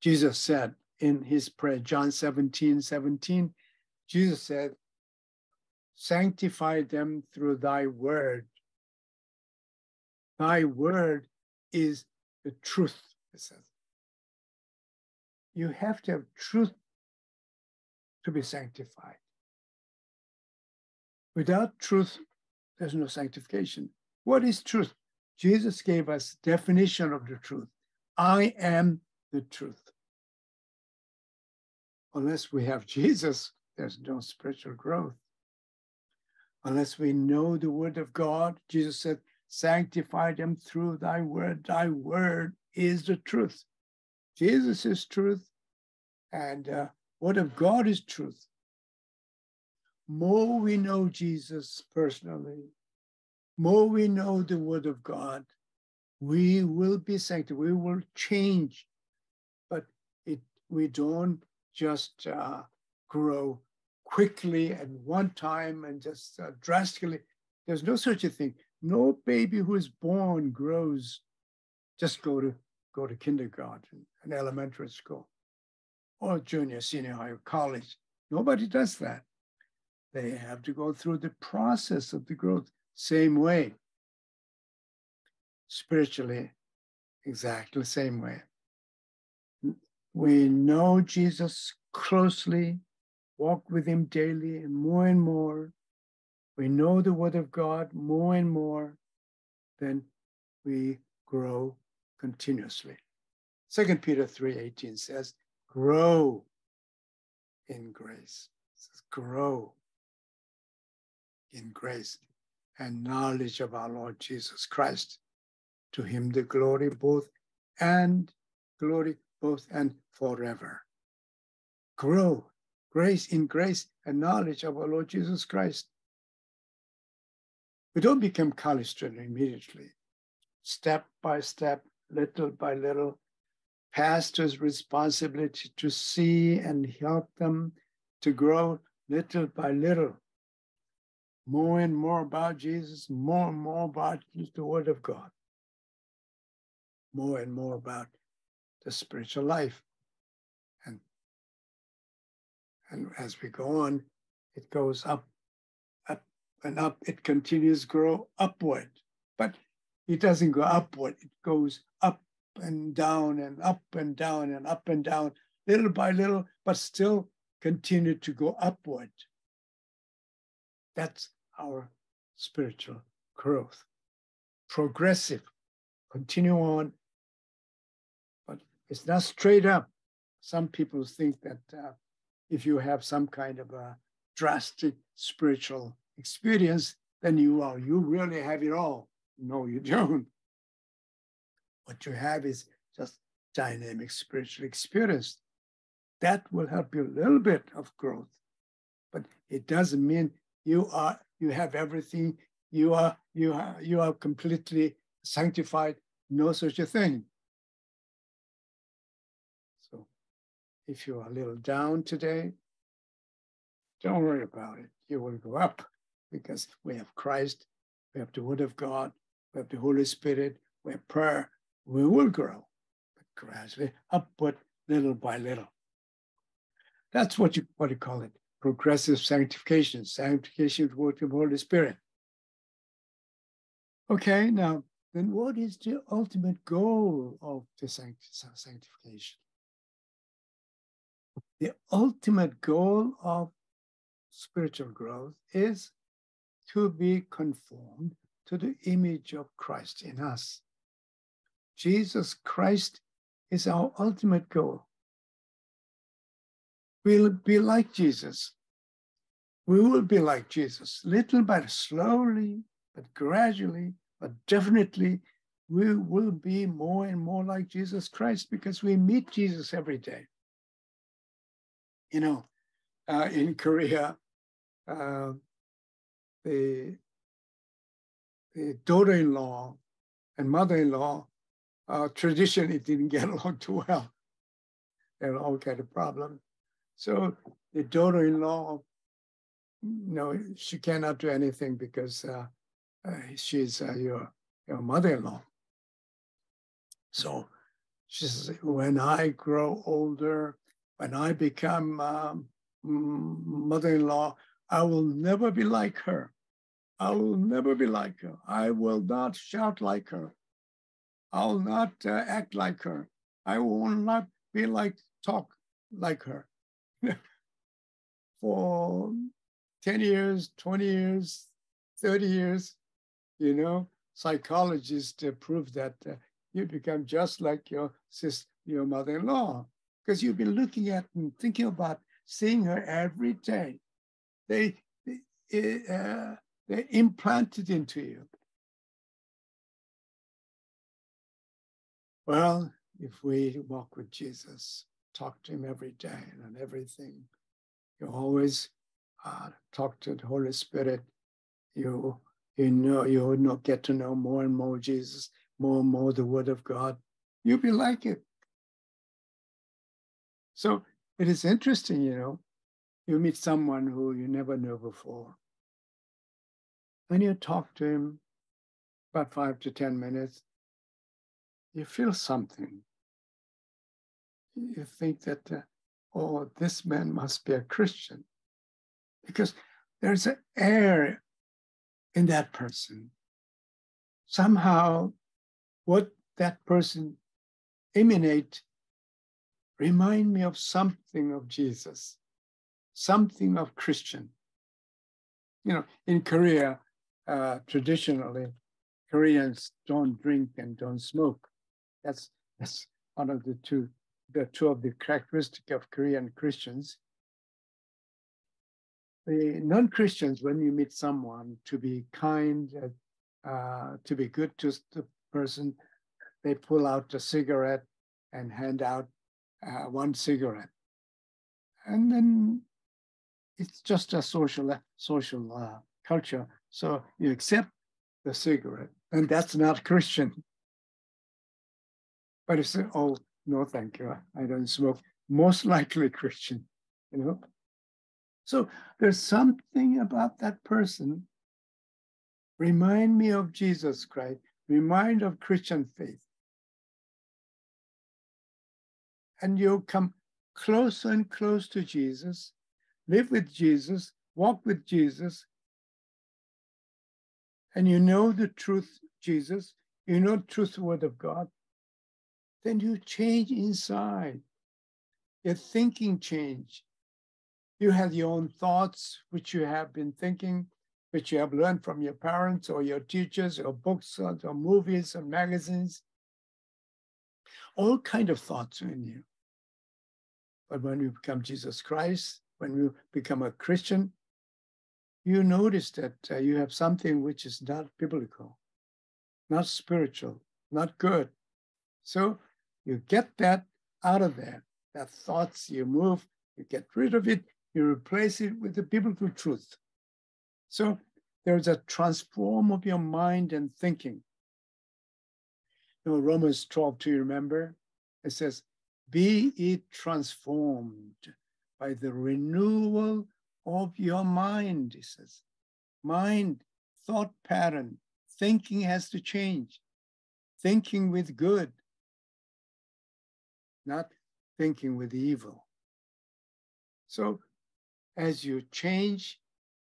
Jesus said, in his prayer, John 17, 17, Jesus said, Sanctify them through thy word. Thy word is the truth, it says. You have to have truth to be sanctified. Without truth, there's no sanctification. What is truth? Jesus gave us definition of the truth. I am the truth unless we have Jesus, there's no spiritual growth. Unless we know the word of God, Jesus said, sanctify them through thy word. Thy word is the truth. Jesus is truth, and uh, word of God is truth. More we know Jesus personally, more we know the word of God, we will be sanctified. We will change, but it we don't just uh, grow quickly and one time and just uh, drastically. There's no such a thing. No baby who is born grows just go to go to kindergarten and elementary school or junior, senior high, or college. Nobody does that. They have to go through the process of the growth, same way. Spiritually, exactly the same way we know Jesus closely, walk with Him daily, and more and more we know the Word of God more and more, then we grow continuously. Second Peter 3:18 says, grow in grace. It says, grow in grace and knowledge of our Lord Jesus Christ. To him the glory both and glory both and forever. Grow grace in grace and knowledge of our Lord Jesus Christ. We don't become college immediately. Step by step, little by little, pastor's responsibility to see and help them to grow little by little. More and more about Jesus, more and more about the Word of God, more and more about the spiritual life. And as we go on, it goes up, up, and up. It continues grow upward. But it doesn't go upward, it goes up and down and up and down and up and down, little by little, but still continue to go upward. That's our spiritual growth. Progressive, continue on, but it's not straight up. Some people think that uh, if you have some kind of a drastic spiritual experience, then you are, you really have it all. No, you don't. What you have is just dynamic spiritual experience. That will help you a little bit of growth, but it doesn't mean you are you have everything. You are you are you are completely sanctified. No such a thing. If you are a little down today, don't worry about it. You will go up because we have Christ, we have the Word of God, we have the Holy Spirit, we have prayer, we will grow, but gradually upward, little by little. That's what you what you call it, progressive sanctification, sanctification with work of the Holy Spirit. Okay, now then what is the ultimate goal of the sanctification? The ultimate goal of spiritual growth is to be conformed to the image of Christ in us. Jesus Christ is our ultimate goal. We'll be like Jesus. We will be like Jesus, little by slowly, but gradually, but definitely, we will be more and more like Jesus Christ because we meet Jesus every day. You know, uh, in Korea, uh, the the daughter-in-law and mother-in-law uh, traditionally didn't get along too well. They all kind of problem. So the daughter-in-law, you know, she cannot do anything because uh, uh, she's uh, your your mother-in-law. So she says, when I grow older, when I become um, mother-in-law, I will never be like her. I will never be like her. I will not shout like her. I'll not uh, act like her. I will not be like, talk like her. For 10 years, 20 years, 30 years, you know, psychologists uh, prove that uh, you become just like your sister, your mother-in-law, because you've been looking at and thinking about seeing her every day. They, uh, they implanted into you. Well, if we walk with Jesus, talk to him every day and everything, you always uh, talk to the Holy Spirit. You you know you know get to know more and more Jesus, more and more the Word of God. You'll be like it. So it is interesting, you know. You meet someone who you never knew before, when you talk to him about five to 10 minutes, you feel something. You think that, uh, oh, this man must be a Christian. Because there's an air in that person. Somehow, what that person emanate remind me of something of Jesus, something of Christian. You know, in Korea, uh, traditionally, Koreans don't drink and don't smoke. That's that's one of the two, the two of the characteristic of Korean Christians. The non-Christians, when you meet someone, to be kind, uh, to be good to the person, they pull out a cigarette and hand out uh, one cigarette, and then it's just a social social uh, culture. So you accept the cigarette, and that's not Christian. But it's oh no, thank you, I don't smoke. Most likely Christian, you know. So there's something about that person. Remind me of Jesus Christ. Remind of Christian faith. And you come closer and closer to Jesus, live with Jesus, walk with Jesus, and you know the truth, Jesus, you know truth, word of God, then you change inside. Your thinking change. You have your own thoughts, which you have been thinking, which you have learned from your parents or your teachers or books or, or movies or magazines. All kind of thoughts are in you. But when you become Jesus Christ, when you become a Christian, you notice that uh, you have something which is not biblical, not spiritual, not good. So you get that out of there. That thoughts you move, you get rid of it, you replace it with the biblical truth. So there's a transform of your mind and thinking. You know, Romans 12, do you remember? It says, Be it transformed by the renewal of your mind, he says. Mind, thought pattern, thinking has to change. Thinking with good, not thinking with evil. So as you change,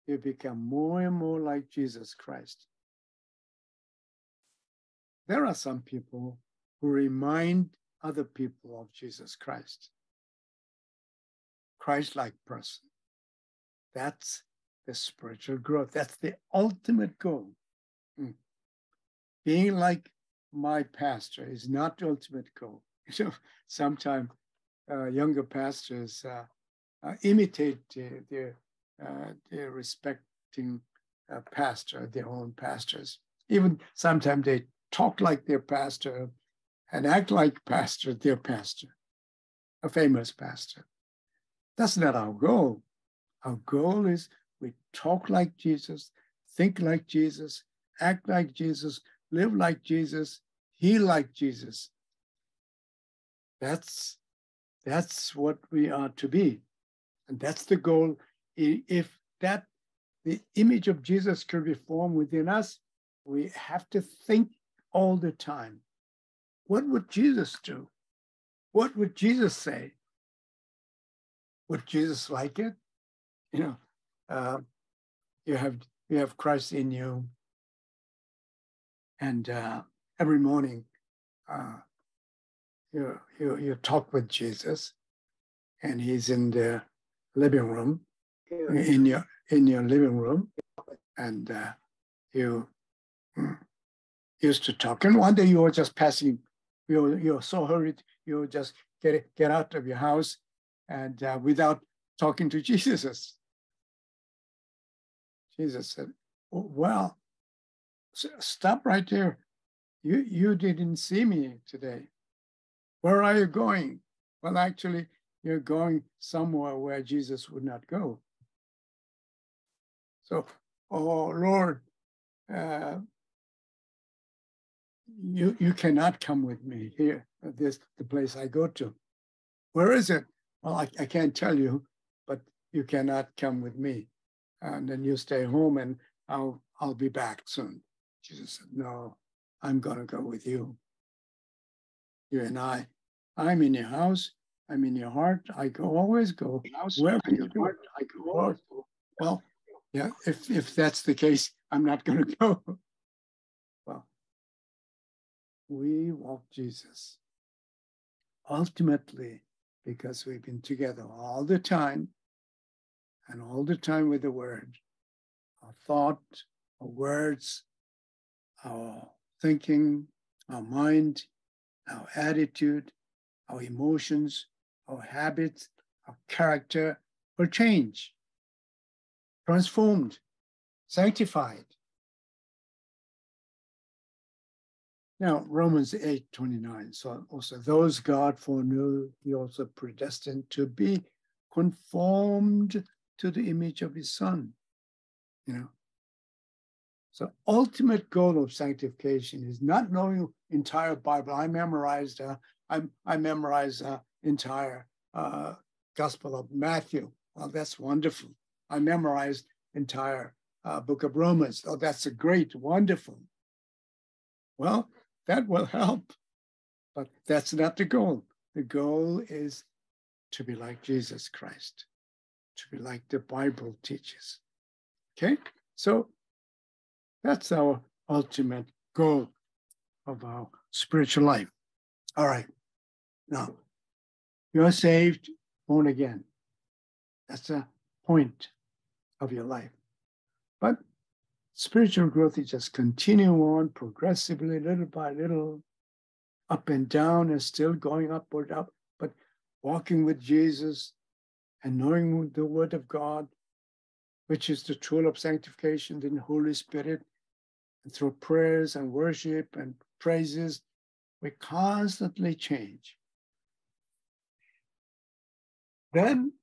you become more and more like Jesus Christ. There are some people who remind other people of Jesus Christ. Christ like person. That's the spiritual growth. That's the ultimate goal. Mm. Being like my pastor is not the ultimate goal. You know, sometimes uh, younger pastors uh, uh, imitate their uh, their respecting uh, pastor, their own pastors. Even sometimes they talk like their pastor and act like pastor, their pastor, a famous pastor. That's not our goal. Our goal is we talk like Jesus, think like Jesus, act like Jesus, live like Jesus, heal like Jesus. That's that's what we are to be. And that's the goal. If that the image of Jesus could be formed within us, we have to think all the time. What would Jesus do? What would Jesus say? Would Jesus like it? you know, uh, you have you have Christ in you, and uh, every morning uh, you you you talk with Jesus, and he's in the living room, in your in your living room, and uh, you mm, used to talk. And one day you were just passing, you you're so hurried, you just get get out of your house, and uh, without talking to Jesus. Jesus said, Well, stop right there. You, you didn't see me today. Where are you going? Well, actually, you're going somewhere where Jesus would not go. So, oh Lord, uh, you you cannot come with me here. Uh, this the place I go to. Where is it? Well, I, I can't tell you, but you cannot come with me and then you stay home and I'll I'll be back soon. Jesus said, No, I'm gonna go with you. You and I. I'm in your house, I'm in your heart, I go always go. Wherever you go, I go always go. Well, yeah, if if that's the case, I'm not gonna go. We walk Jesus. Ultimately, because we've been together all the time and all the time with the word. Our thought, our words, our thinking, our mind, our attitude, our emotions, our habits, our character will change, transformed, sanctified. Now, Romans 8 29. So, also, those God foreknew, he also predestined to be conformed to the image of his son. You know, so ultimate goal of sanctification is not knowing entire Bible. I memorized, uh, I, I memorized uh, entire uh, Gospel of Matthew. Well, that's wonderful. I memorized entire uh, book of Romans. Oh, that's a great, wonderful. Well, that will help, but that's not the goal. The goal is to be like Jesus Christ, to be like the Bible teaches. Okay, so that's our ultimate goal of our spiritual life. All right. Now, you're saved, born again. That's a point of your life. But spiritual growth is just continue on progressively, little by little, up and down, and still going upward, up, but walking with Jesus and knowing the Word of God, which is the tool of sanctification, the Holy Spirit, and through prayers and worship and praises, we constantly change. Then,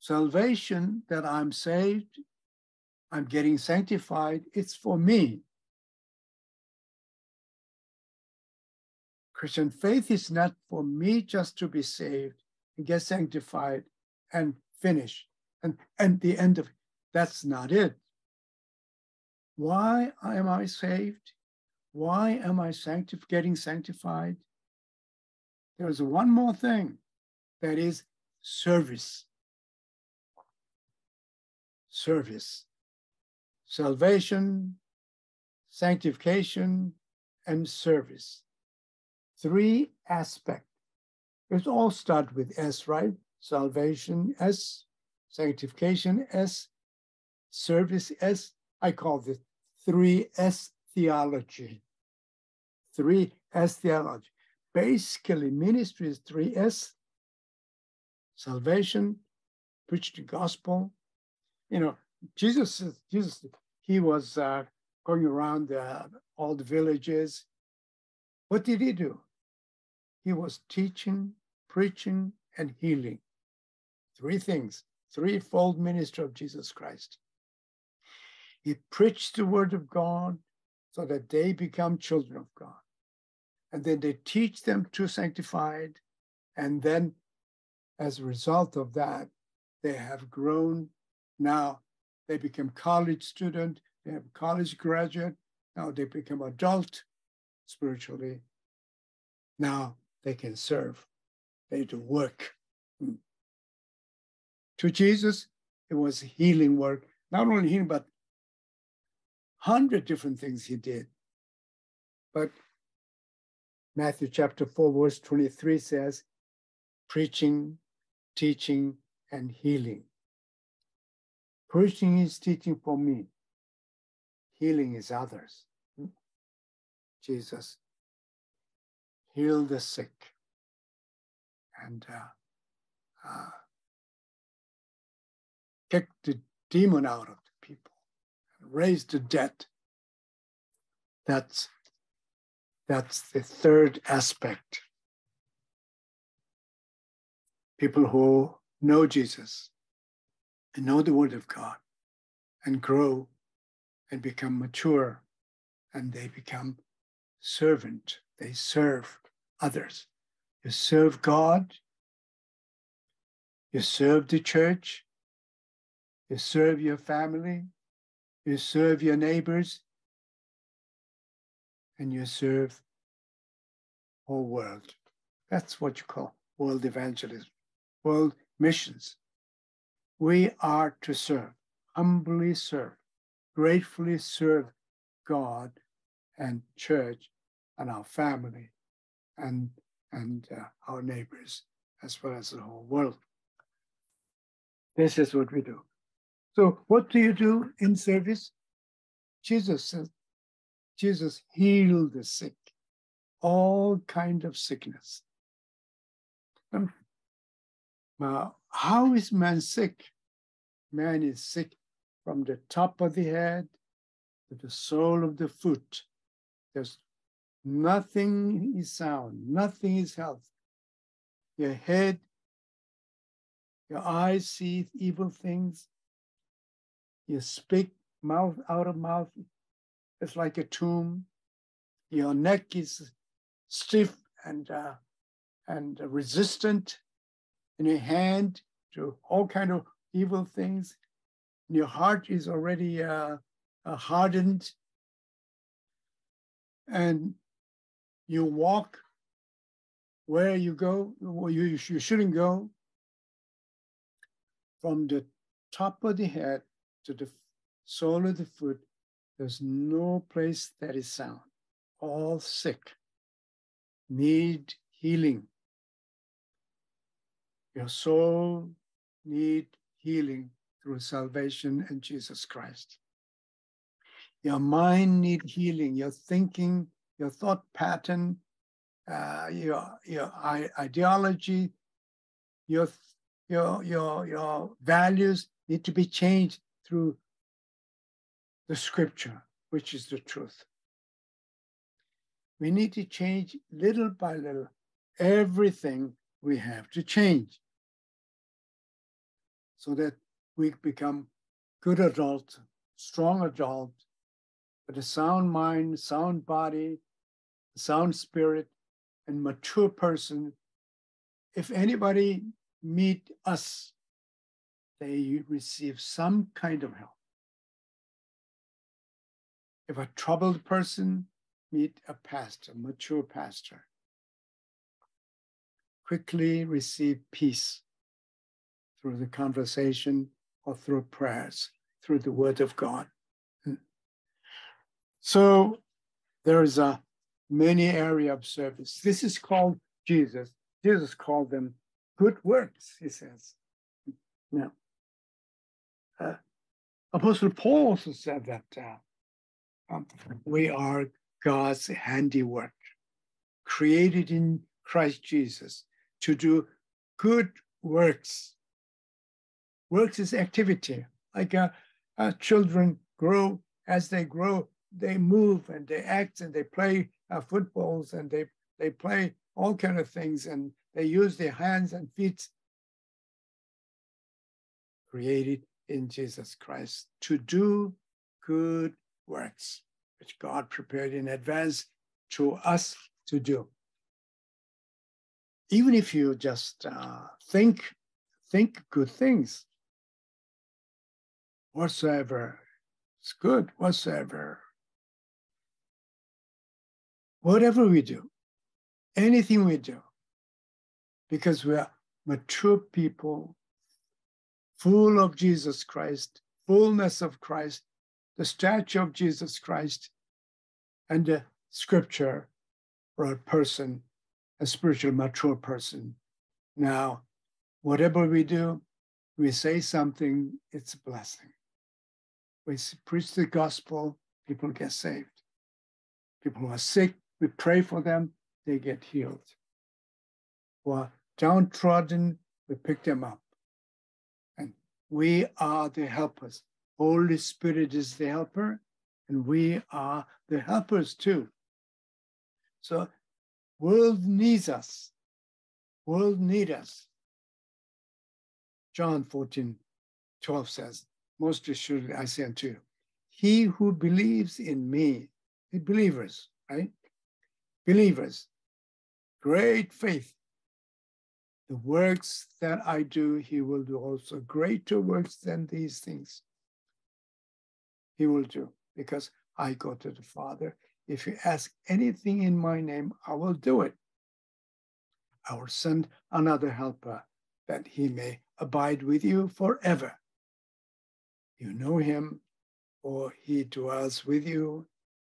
salvation that I'm saved, I'm getting sanctified, it's for me. Christian faith is not for me just to be saved and get sanctified and finish and, and the end of it. That's not it. Why am I saved? Why am I sanctif- getting sanctified? There's one more thing that is service. Service. Salvation, sanctification, and service. Three aspects. It all start with S, right? Salvation, S, sanctification, S, service, S. I call this three S theology. Three S theology. Basically, ministry is three S salvation, preach the gospel. You know, Jesus, Jesus, he was uh, going around uh, all the villages. What did he do? He was teaching, preaching, and healing. Three things, threefold ministry of Jesus Christ. He preached the word of God so that they become children of God. And then they teach them to sanctified. And then, as a result of that, they have grown. Now they become college student, they have college graduate. Now they become adult spiritually. Now they can serve. They do work. Hmm. To Jesus, it was healing work, not only healing, but hundred different things he did. But Matthew chapter 4, verse 23 says, preaching, teaching, and healing. Preaching is teaching for me. Healing is others. Jesus healed the sick and uh, uh, kicked the demon out of the people and raise the dead. That's, that's the third aspect. People who know Jesus and know the Word of God and grow and become mature and they become servant. They serve others. You serve God, you serve the church, you serve your family, you serve your neighbors, and you serve whole world. That's what you call world evangelism, world missions. We are to serve, humbly serve, gratefully serve God and church and our family and, and uh, our neighbors as well as the whole world. This is what we do. So, what do you do in service? Jesus says, Jesus healed the sick, all kind of sickness. Now, how is man sick? Man is sick from the top of the head to the sole of the foot. There's nothing is sound, nothing is health. Your head, your eyes see evil things. You speak mouth out of mouth. It's like a tomb. Your neck is stiff and uh, and resistant in your hand to all kind of evil things. And your heart is already uh, uh, hardened. And you walk where you go, where you, you shouldn't go, from the top of the head to the sole of the foot, there's no place that is sound. All sick, need healing. Your soul need healing through salvation in Jesus Christ. Your mind need healing. Your thinking, your thought pattern, uh, your your ideology, your your your your values need to be changed through the scripture, which is the truth. We need to change little by little everything we have to change so that we become good adult, strong adult, with a sound mind, sound body, sound spirit, and mature person. If anybody meet us, they receive some kind of help. If a troubled person meet a pastor, mature pastor, quickly receive peace through the conversation or through prayers, through the word of God. Hmm. So there is a many area of service. This is called Jesus. Jesus called them good works, he says. Now, uh, Apostle Paul also said that uh, um, we are God's handiwork, created in Christ Jesus to do good works Works is activity. Like uh, uh, children grow, as they grow, they move and they act and they play uh, footballs and they, they play all kind of things and they use their hands and feet created in Jesus Christ to do good works, which God prepared in advance to us to do. Even if you just uh, think, think good things, whatsoever is good, whatsoever. Whatever we do, anything we do, because we are mature people, full of Jesus Christ, fullness of Christ, the stature of Jesus Christ, and the scripture for a person, a spiritual mature person. Now, whatever we do, we say something, it's a blessing. We preach the gospel, people get saved. People who are sick, we pray for them, they get healed. Who are downtrodden, we pick them up. And we are the helpers. Holy Spirit is the helper, and we are the helpers too. So world needs us. World need us. John 14, 12 says, most assuredly I say unto you, he who believes in me, believers, right? Believers, great faith. The works that I do, he will do also greater works than these things. He will do because I go to the Father. If you ask anything in my name, I will do it. I will send another helper that he may abide with you forever you know him, or he dwells with you,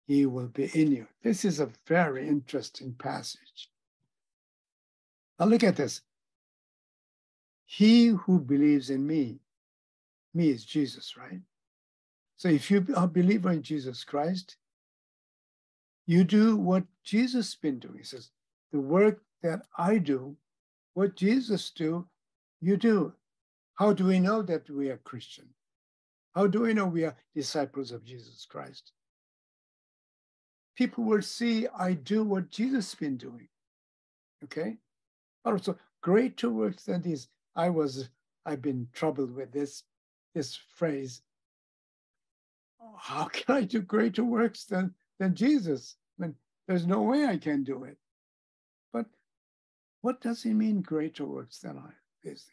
he will be in you. This is a very interesting passage. Now look at this. he who believes in me, me is Jesus, right? So if you are a believer in Jesus Christ, you do what Jesus has been doing. He says, the work that I do, what Jesus do, you do. How do we know that we are Christian? How do we know we are disciples of Jesus Christ? People will see I do what Jesus has been doing. Okay? Also, greater works than these. I was, I've been troubled with this, this phrase. How can I do greater works than, than Jesus? I mean, there's no way I can do it. But what does he mean, greater works than I? Is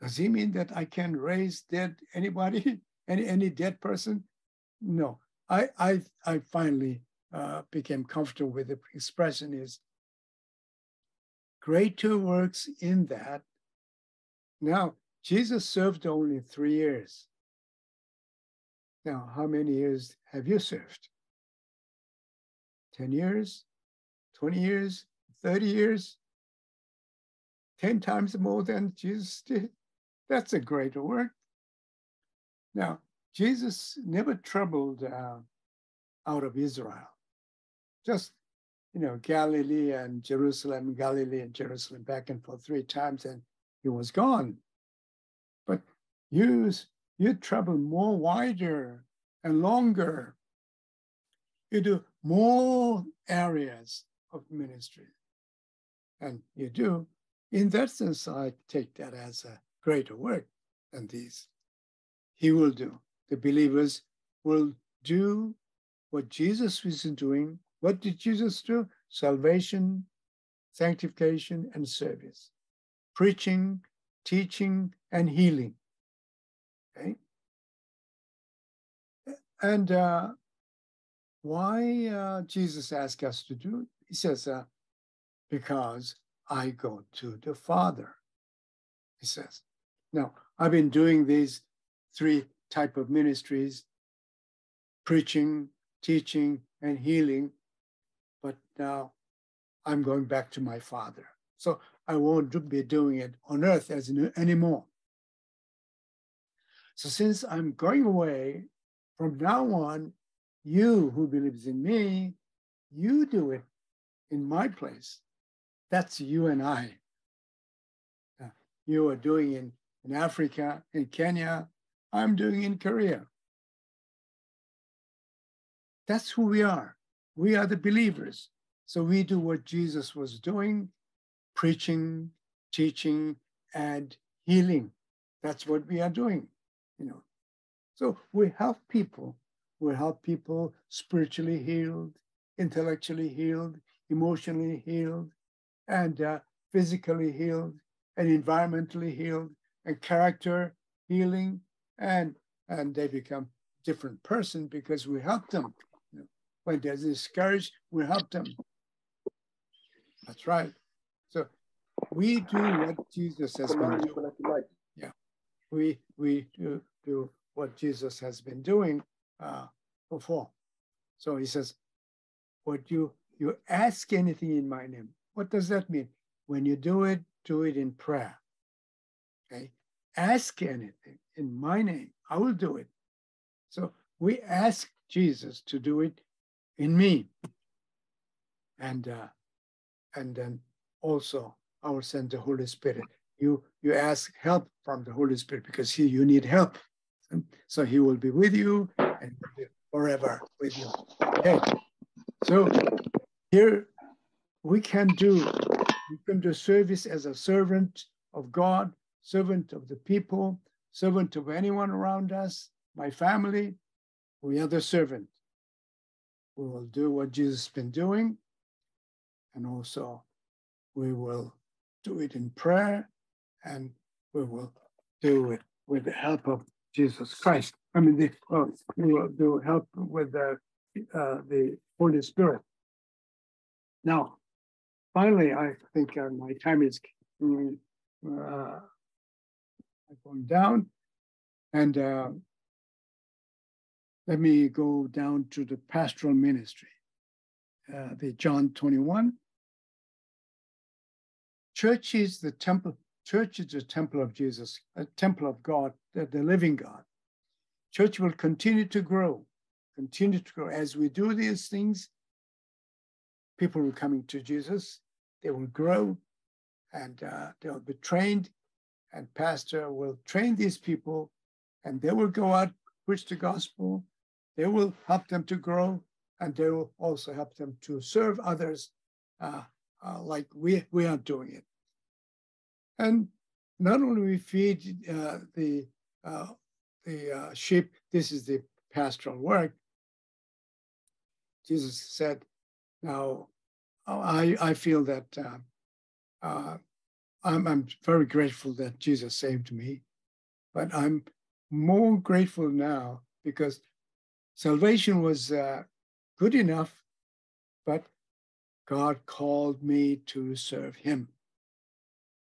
does he mean that I can raise dead anybody, any any dead person? No. I I I finally uh, became comfortable with the expression is greater works in that. Now Jesus served only three years. Now, how many years have you served? 10 years, 20 years, 30 years, 10 times more than Jesus did. That's a greater work. Now, Jesus never traveled uh, out of Israel, just, you know, Galilee and Jerusalem, Galilee and Jerusalem, back and forth three times, and he was gone. But you, you travel more wider and longer. You do more areas of ministry. And you do. In that sense, I take that as a greater work than these. He will do. The believers will do what Jesus was doing. What did Jesus do? Salvation, sanctification, and service, preaching, teaching, and healing. Okay? And uh, why uh, Jesus asked us to do? He says, uh, because I go to the Father, he says. Now, I've been doing these three type of ministries, preaching, teaching, and healing, but now I'm going back to my Father. So I won't be doing it on earth as anymore. So since I'm going away, from now on, you who believes in me, you do it in my place. That's you and I. You are doing in, in Africa, in Kenya, I'm doing in Korea. That's who we are. We are the believers. So we do what Jesus was doing, preaching, teaching, and healing. That's what we are doing, you know. So we help people. We help people spiritually healed, intellectually healed, emotionally healed, and uh, physically healed, and environmentally healed, and character healing, and and they become different person because we help them. You know, when they're discouraged, we help them. That's right. So we do what Jesus has been doing. Yeah, we we do, do what Jesus has been doing uh, before. So he says, "What you you ask anything in my name." What does that mean? When you do it, do it in prayer. Ask anything in my name, I will do it. So we ask Jesus to do it in me, and uh, and then also I will send the Holy Spirit. You you ask help from the Holy Spirit because he you need help. So he will be with you and forever with you. Okay. So here we can do we can do service as a servant of God, servant of the people, servant of anyone around us, my family. We are the servant. We will do what Jesus has been doing, and also we will do it in prayer, and we will do it with the help of Jesus Christ. I mean, the, well, we will do help with the, uh, the Holy Spirit. Now, finally, I think uh, my time is uh, going down. And uh, let me go down to the pastoral ministry, uh, the John 21. Church is the temple. church is a temple of Jesus, a temple of God, the, the living God. Church will continue to grow, continue to grow. As we do these things, people will coming to Jesus, they will grow, and uh, they'll be trained, and pastor will train these people, and they will go out, preach the gospel. They will help them to grow, and they will also help them to serve others uh, uh, like we, we are doing it. And not only we feed uh, the uh, the uh, sheep, this is the pastoral work. Jesus said, "Now, I I feel that uh, I'm I'm very grateful that Jesus saved me, but I'm more grateful now because salvation was uh, good enough, but God called me to serve Him."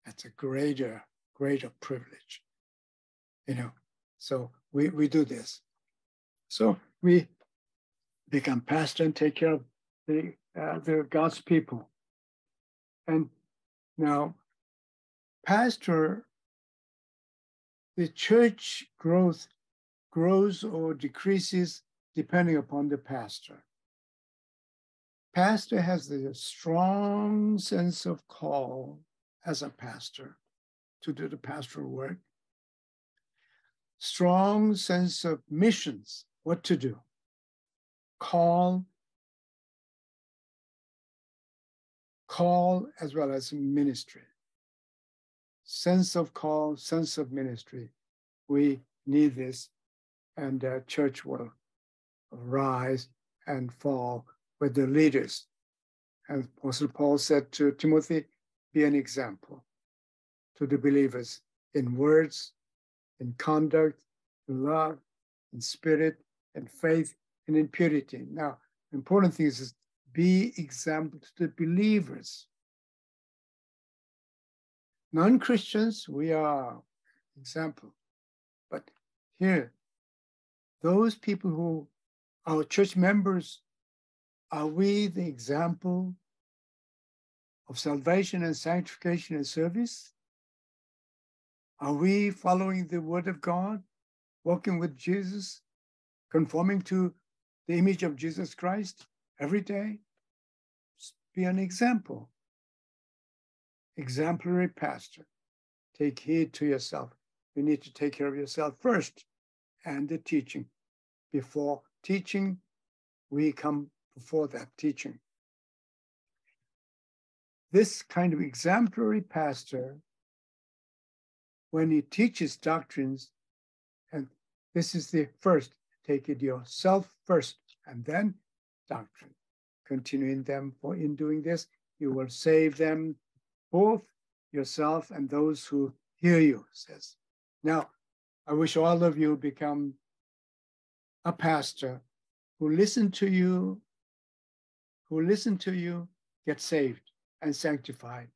That's a greater, greater privilege. You know, so we, we do this. So we become pastor and take care of the, uh, the God's people. And now, pastor, the church growth grows or decreases depending upon the pastor. Pastor has the strong sense of call as a pastor to do the pastoral work. Strong sense of missions, what to do. Call, call as well as ministry. Sense of call, sense of ministry. We need this, and the church will rise and fall with the leaders. As Apostle Paul said to Timothy, be an example to the believers in words, in conduct, in love, in spirit, in faith, and in purity. Now, important thing is be example to the believers. Non-Christians, we are example. But here, those people who our church members, are we the example of salvation and sanctification and service? Are we following the word of God, walking with Jesus, conforming to the image of Jesus Christ every day? Be an example. Exemplary pastor. Take heed to yourself. You need to take care of yourself first and the teaching. Before teaching, we come before that teaching this kind of exemplary pastor, when he teaches doctrines, and this is the first, take it yourself first, and then doctrine. Continuing them for in doing this, you will save them, both yourself and those who hear you, says. Now, I wish all of you become a pastor who listen to you, who listen to you, get saved and sanctified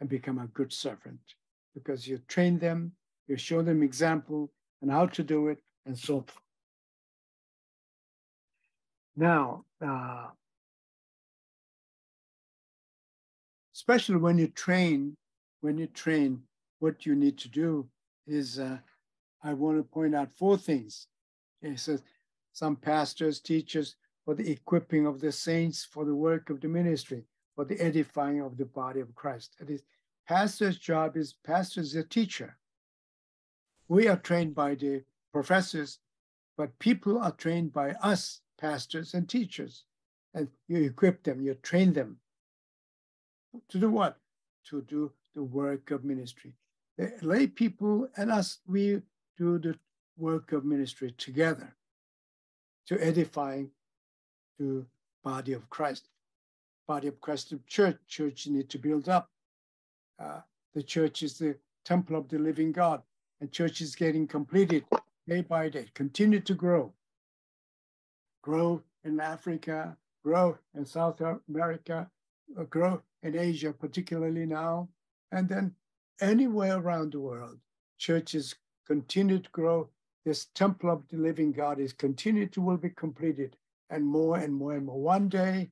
and become a good servant because you train them, you show them example and how to do it, and so forth. Now, uh, especially when you train, when you train, what you need to do is, uh, I want to point out four things. He says, some pastors, teachers, for the equipping of the saints for the work of the ministry for the edifying of the body of Christ. That is, pastor's job is pastor is a teacher. We are trained by the professors, but people are trained by us, pastors and teachers. And you equip them, you train them. To do what? To do the work of ministry. The lay people and us, we do the work of ministry together to edifying the body of Christ body of Christ, the church. Church need to build up. Uh, the church is the temple of the living God, and church is getting completed day by day. Continue to grow. Grow in Africa, grow in South America, uh, grow in Asia, particularly now, and then anywhere around the world. Churches continue to grow. This temple of the living God is continued to will be completed and more and more and more. One day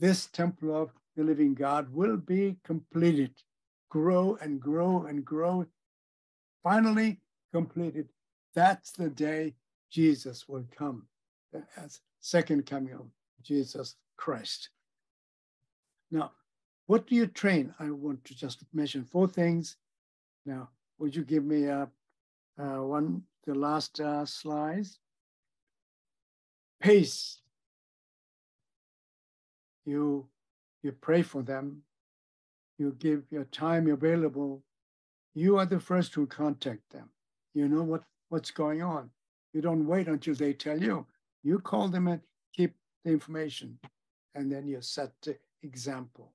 this temple of the living God will be completed, grow and grow and grow. Finally completed. That's the day Jesus will come as second coming of Jesus Christ. Now, what do you train? I want to just mention four things. Now, would you give me a, a one, the last uh, slides? Pace. You, you pray for them. You give your time available. You are the first to contact them. You know what, what's going on. You don't wait until they tell you. You call them and keep the information, and then you set the example.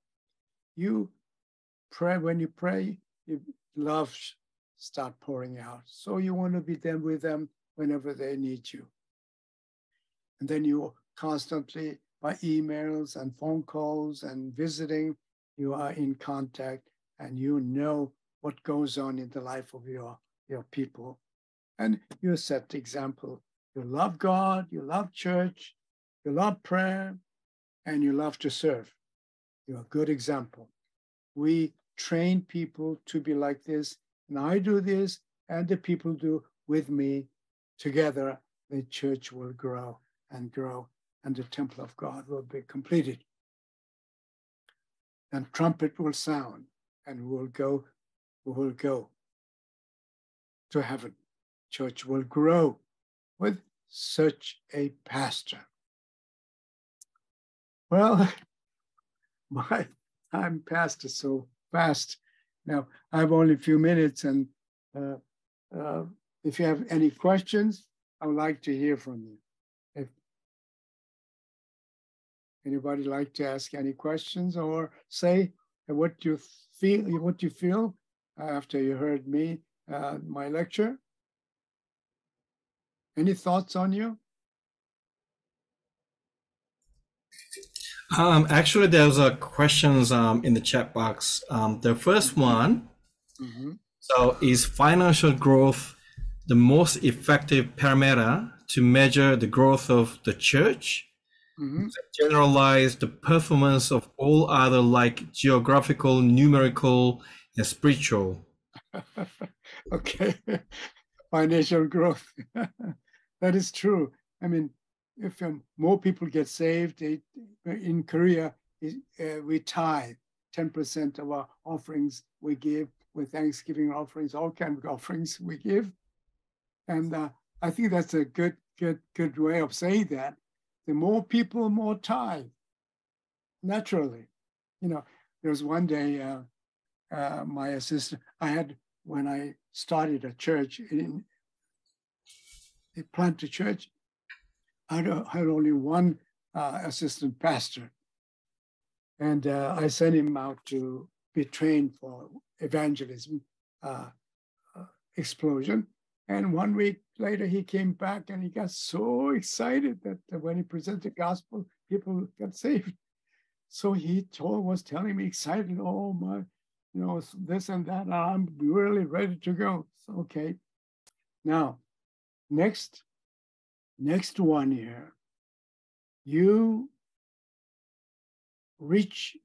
You pray when you pray, you love start pouring out. So you want to be there with them whenever they need you. And then you constantly, by emails and phone calls and visiting, you are in contact and you know what goes on in the life of your, your people. And you set the example. You love God, you love church, you love prayer, and you love to serve. You're a good example. We train people to be like this, and I do this, and the people do with me. Together, the church will grow and grow, and the temple of God will be completed. And trumpet will sound, and we will go, we will go to heaven. Church will grow with such a pastor. Well, my time passed so fast. Now, I have only a few minutes, and uh, uh, if you have any questions, I would like to hear from you. If anybody like to ask any questions or say what you feel, what you feel after you heard me, uh, my lecture. Any thoughts on you? Um, actually, there's a questions um, in the chat box. Um, the first one. Mm-hmm. So, is financial growth the most effective parameter to measure the growth of the church? Mm-hmm. Generalize the performance of all other like geographical, numerical, and spiritual. okay, financial growth. that is true. I mean, if um, more people get saved, they, in Korea, uh, we tithe 10% of our offerings we give with Thanksgiving offerings, all kinds of offerings we give. And uh, I think that's a good, good, good way of saying that. The more people, more tithe, naturally. You know, there was one day, uh, uh, my assistant, I had, when I started a church in, they planted a church, I had only one uh, assistant pastor. And uh, I sent him out to be trained for evangelism uh, uh, explosion. And one week later, he came back and he got so excited that when he presented the gospel, people got saved. So he told, was telling me excited, oh my, you know, this and that. I'm really ready to go. So, okay. Now, next next one year, you reach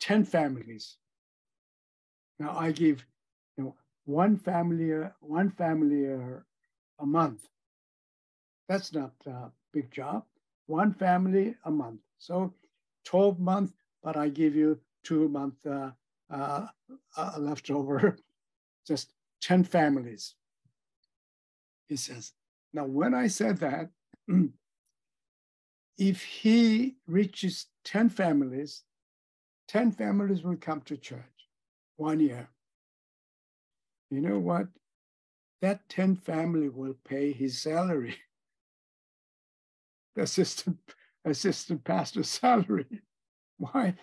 10 families. Now I give you know, one family, one family a, month. That's not a big job. One family a month. So 12 month, but I give you two month uh, uh, uh, leftover, just 10 families. He says, now, when I said that, if he reaches 10 families, 10 families will come to church one year. You know what? That 10 family will pay his salary. The assistant, assistant pastor's salary. Why?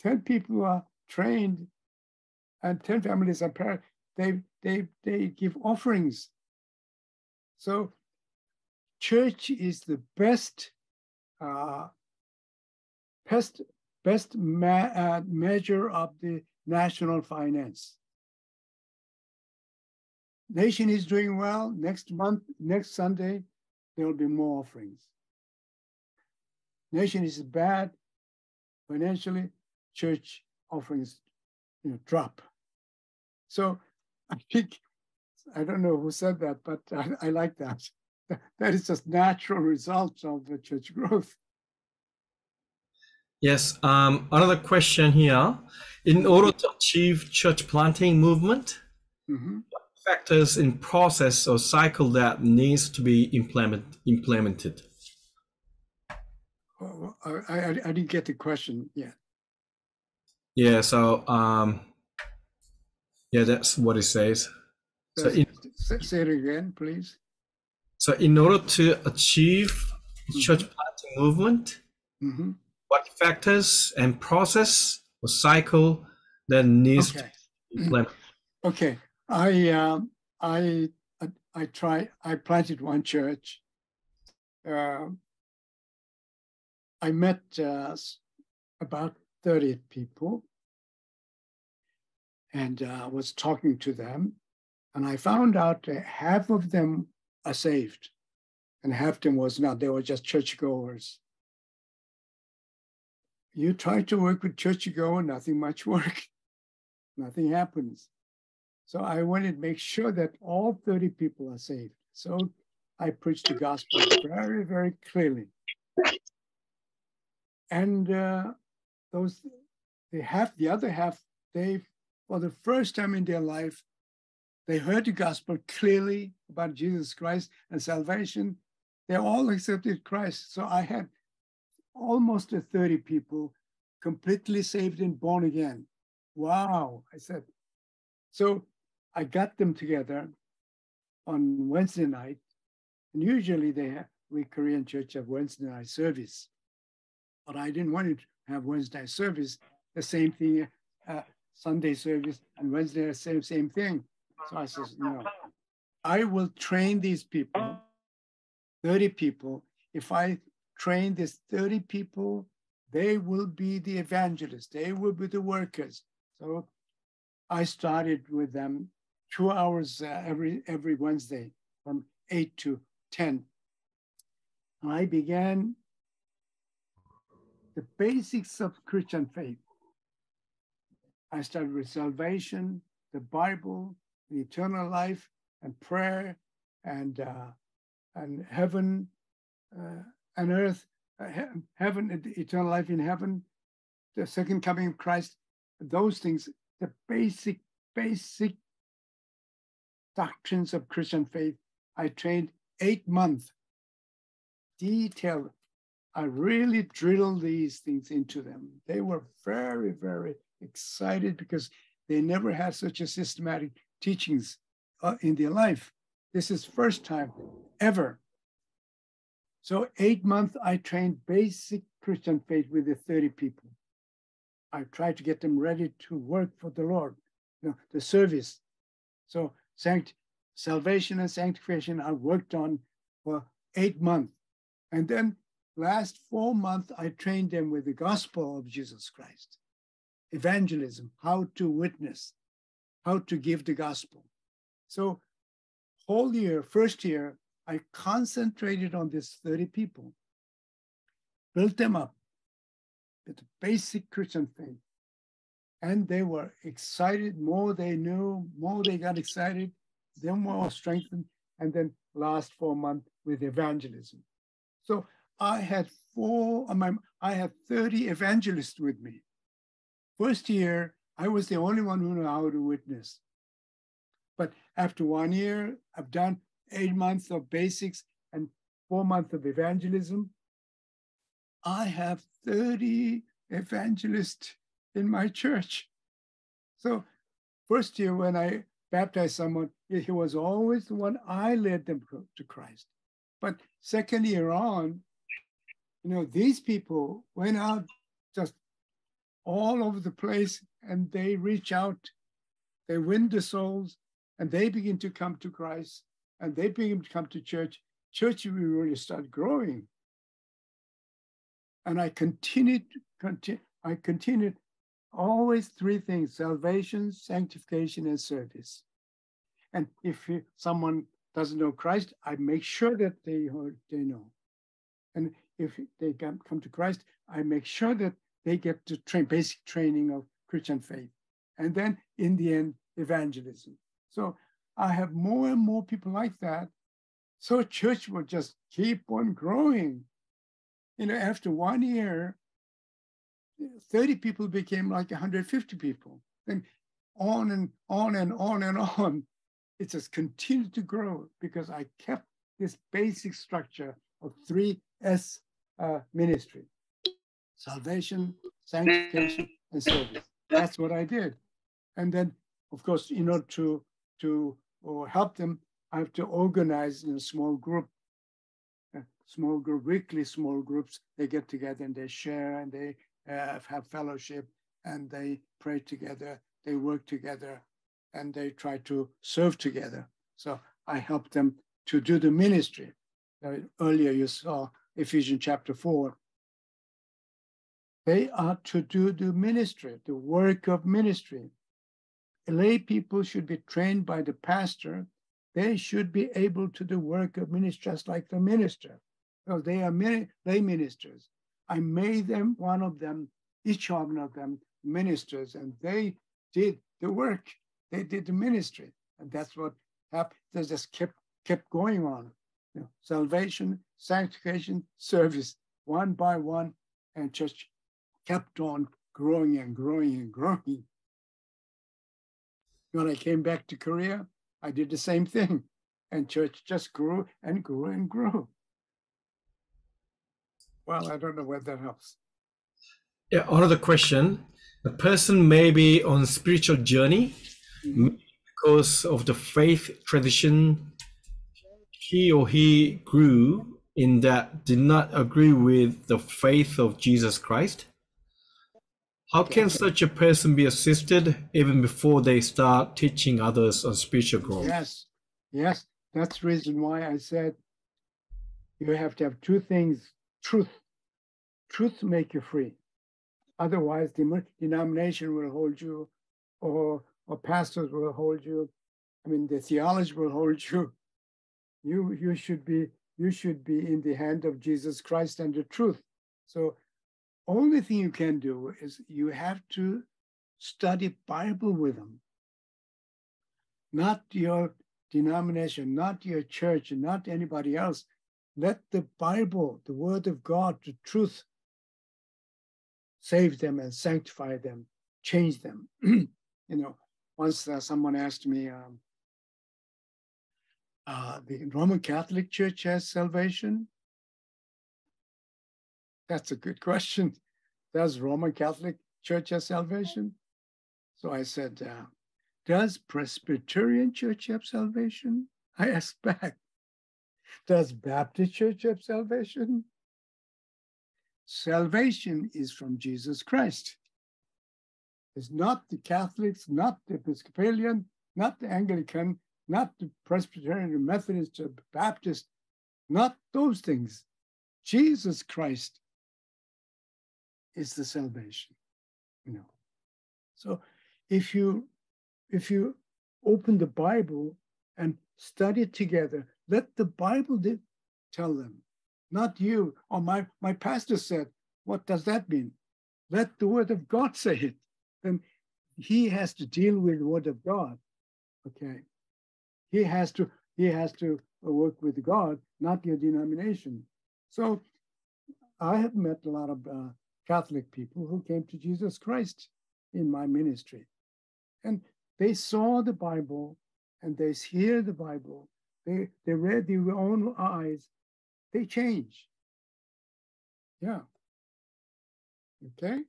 10 people are trained and 10 families are. They, they, they give offerings. So church is the best uh, best best ma- uh, measure of the national finance. Nation is doing well. Next month, next Sunday, there will be more offerings. Nation is bad financially. Church offerings you know, drop. So I think, I don't know who said that, but I, I like that. That is just natural result of the church growth. Yes. Um, another question here. In order to achieve church planting movement, mm-hmm. factors in process or cycle that needs to be implement, implemented? Oh, I, I, I didn't get the question yet. Yeah. So, um, yeah, that's what it says. So in, say it again, please. So, in order to achieve mm-hmm. church planting movement, mm-hmm what factors and process or cycle that needs okay. to be implemented? Okay, I um, I I try. I planted one church. Uh, I met uh, about thirty people, and uh, was talking to them, and I found out that half of them are saved, and half them was not. They were just churchgoers you try to work with churchgoer, nothing much work, nothing happens. So I wanted to make sure that all 30 people are saved. So I preached the gospel very, very clearly. And uh, those, the half, the other half, they, for the first time in their life, they heard the gospel clearly about Jesus Christ and salvation. They all accepted Christ. So I had almost 30 people completely saved and born again. Wow, I said. So I got them together on Wednesday night. And usually they have, we Korean church have Wednesday night service. But I didn't want to have Wednesday service, the same thing, uh, Sunday service and Wednesday, same, same thing. So I says, no, I will train these people, 30 people. If I train these 30 people, they will be the evangelists, they will be the workers. So I started with them two hours uh, every, every Wednesday from 8 to 10. And I began the basics of Christian faith. I started with salvation, the Bible, the eternal life, and prayer, and uh, and heaven, uh, and earth, uh, heaven, eternal life in heaven, the second coming of Christ, those things, the basic, basic doctrines of Christian faith. I trained eight months, detailed. I really drilled these things into them. They were very, very excited because they never had such a systematic teachings uh, in their life. This is first time ever so eight months, I trained basic Christian faith with the 30 people. I tried to get them ready to work for the Lord, you know, the service. So sanct- salvation and sanctification I worked on for eight months. And then last four months, I trained them with the gospel of Jesus Christ, evangelism, how to witness, how to give the gospel. So whole year, first year, I concentrated on these 30 people, built them up with basic Christian faith. And they were excited. More they knew, more they got excited, then more strengthened. And then last four months with evangelism. So I had four, I had 30 evangelists with me. First year, I was the only one who knew how to witness. But after one year, I've done eight months of basics and four months of evangelism. I have 30 evangelists in my church. So, first year when I baptized someone, he was always the one I led them to Christ. But second year on, you know, these people went out just all over the place and they reach out, they win the souls, and they begin to come to Christ and they begin to come to church, church will really start growing. And I continued, continue, I continued always three things, salvation, sanctification, and service. And if someone doesn't know Christ, I make sure that they, they know. And if they come to Christ, I make sure that they get the train, basic training of Christian faith. and then in the end, evangelism. So I have more and more people like that. So church will just keep on growing. You know, after one year, 30 people became like 150 people. And on and on and on and on. It just continued to grow because I kept this basic structure of three S uh, ministry salvation, sanctification, and service. That's what I did. And then, of course, in order to, to help them, I have to organize in a small group, a small group, weekly small groups. They get together and they share and they uh, have fellowship and they pray together, they work together, and they try to serve together. So I help them to do the ministry. Uh, earlier you saw Ephesians chapter 4. They are to do the ministry, the work of ministry. Lay people should be trained by the pastor. They should be able to do work of ministry just like the minister. So they are lay ministers. I made them, one of them, each one of them, ministers, and they did the work. They did the ministry. And that's what happened. They just kept kept going on. You know, salvation, sanctification, service, one by one, and just kept on growing and growing and growing. When I came back to Korea, I did the same thing. And church just grew and grew and grew. Well, I don't know whether that helps. Yeah, another question. A person may be on spiritual journey mm-hmm. because of the faith tradition he or he grew in that did not agree with the faith of Jesus Christ. How can such a person be assisted even before they start teaching others on spiritual growth? Yes, yes, that's the reason why I said you have to have two things truth. Truth make you free. Otherwise, the denomination will hold you, or, or pastors will hold you. I mean, the theology will hold you. You, you should be you should be in the hand of Jesus Christ and the truth. So only thing you can do is you have to study Bible with them. Not your denomination, not your church, not anybody else. Let the Bible, the word of God, the truth save them and sanctify them, change them. you know, once uh, someone asked me, um, uh, the Roman Catholic Church has salvation? That's a good question. Does Roman Catholic Church have salvation? So I said, uh, does Presbyterian Church have salvation? I asked back. Does Baptist Church have salvation? Salvation is from Jesus Christ. It's not the Catholics, not the Episcopalian, not the Anglican, not the Presbyterian or Methodist or Baptist, not those things. Jesus Christ is the salvation. You know. So if you if you open the Bible and study it together, let the Bible tell them not you. Or my, my pastor said, what does that mean? Let the word of God say it. Then he has to deal with the word of God. Okay. He has to, he has to work with God, not your denomination. So I have met a lot of uh, Catholic people who came to Jesus Christ in my ministry. And they saw the Bible and they hear the Bible. They, they read their own eyes they change. Yeah. Okay.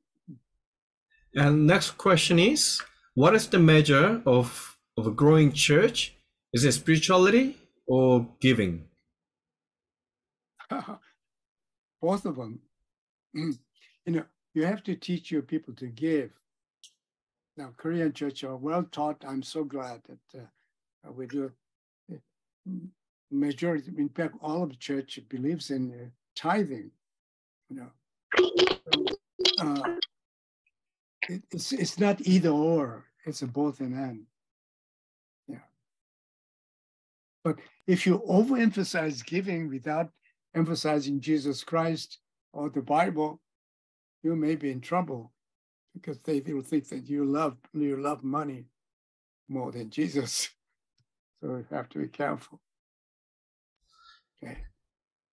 And next question is what is the measure of, of a growing church? Is it spirituality or giving? Both of them. You know, you have to teach your people to give. Now, Korean church are well taught. I'm so glad that uh, we do majority, in fact, all of the church believes in uh, tithing. You know, uh, it, it's it's not either or; it's a both and and. Yeah. But if you overemphasize giving without emphasizing Jesus Christ or the Bible, you may be in trouble. because they will think that you love you love money more than Jesus. So you have to be careful. Okay.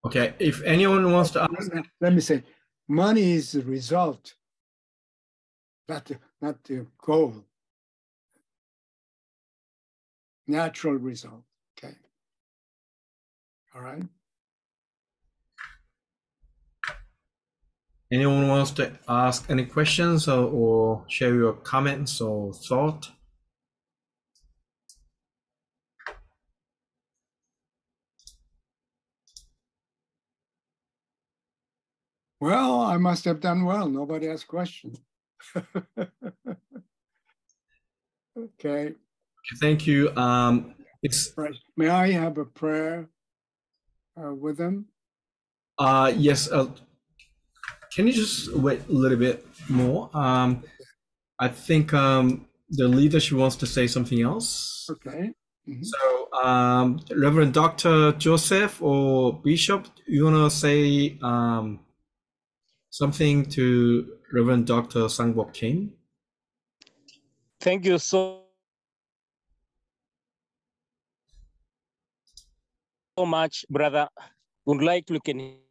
Okay. If anyone wants to ask, let me say, money is the result, not the, not the goal. Natural result. Okay. All right. Anyone wants to ask any questions or, or share your comments or thought? Well, I must have done well. Nobody asked questions. okay. Thank you. Um, it's right. May I have a prayer uh, with them? Uh, yes. Uh, can you just wait a little bit more? Um, I think um, the leader she wants to say something else. Okay. Mm-hmm. So, um, Reverend Dr. Joseph or Bishop, you want to say um, something to Reverend Dr. Sangbok Kim? Thank you so so much, brother. Would like to can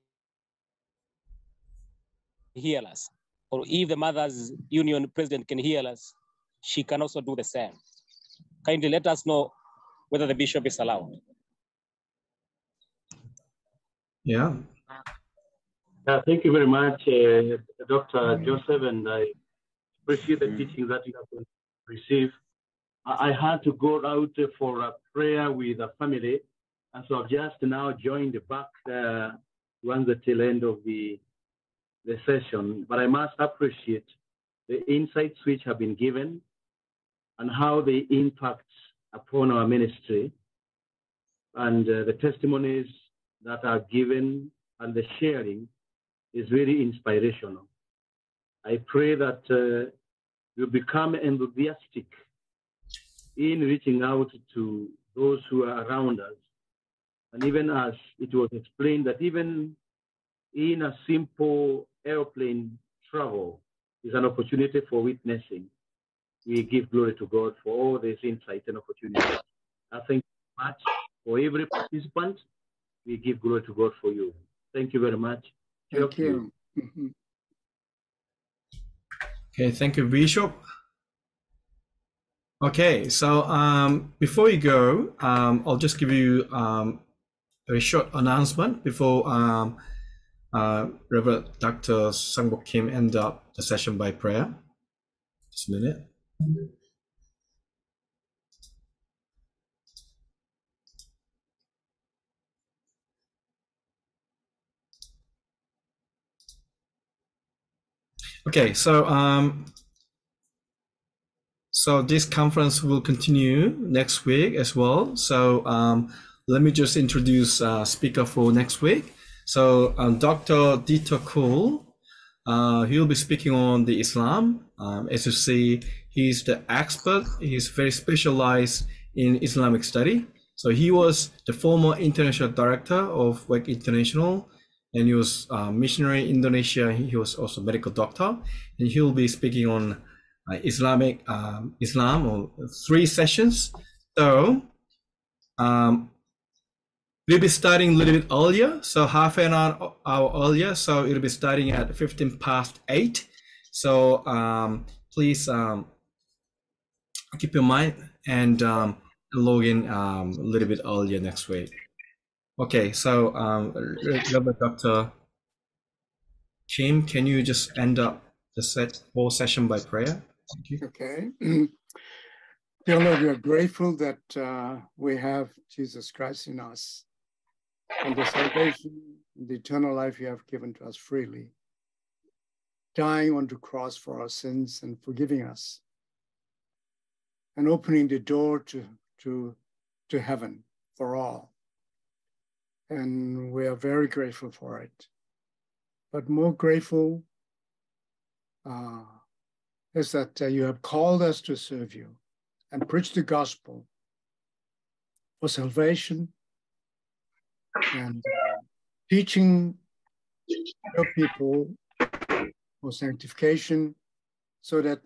hear us, or if the Mothers Union president can hear us, she can also do the same. Kindly let us know whether the bishop is allowed. Yeah. Uh, thank you very much, uh, Dr. Joseph, and I appreciate the teaching that you have received. I, I had to go out for a prayer with a family, and so I've just now joined back uh, once the tail end of the the session, but I must appreciate the insights which have been given and how they impact upon our ministry and uh, the testimonies that are given and the sharing is very inspirational. I pray that uh, you become enthusiastic in reaching out to those who are around us. And even as it was explained that even in a simple airplane travel is an opportunity for witnessing. We give glory to God for all these insights and opportunities. I thank you much for every participant. We give glory to God for you. Thank you very much. Thank you. Mm-hmm. Okay, thank you, Bishop. Okay, so um, before you go, um, I'll just give you um, a short announcement before um, uh, Reverend Dr. Sangbok Kim end up the session by prayer. Just a minute. Okay, so um, so this conference will continue next week as well. So um, let me just introduce uh, speaker for next week. So um, Dr. Dieter Kuhl, uh, he'll be speaking on the Islam. Um, as you see, he's the expert. He's very specialized in Islamic study. So he was the former international director of WEC International, and he was a missionary in Indonesia. He was also a medical doctor, and he'll be speaking on uh, Islamic um, Islam or three sessions. So um, We'll be starting a little bit earlier, so half an hour, hour earlier. So it'll be starting at 15 past 8. So um, please um, keep your mind and um, log in um, a little bit earlier next week. Okay, so um, Dr. Kim, can you just end up the set whole session by prayer? Thank you. Okay. Dear Lord, we are grateful that uh, we have Jesus Christ in us and the salvation, the eternal life you have given to us freely, dying on the cross for our sins and forgiving us, and opening the door to, to, to heaven for all. And we are very grateful for it. But more grateful uh, is that uh, you have called us to serve you and preach the gospel for salvation and uh, teaching people for sanctification so that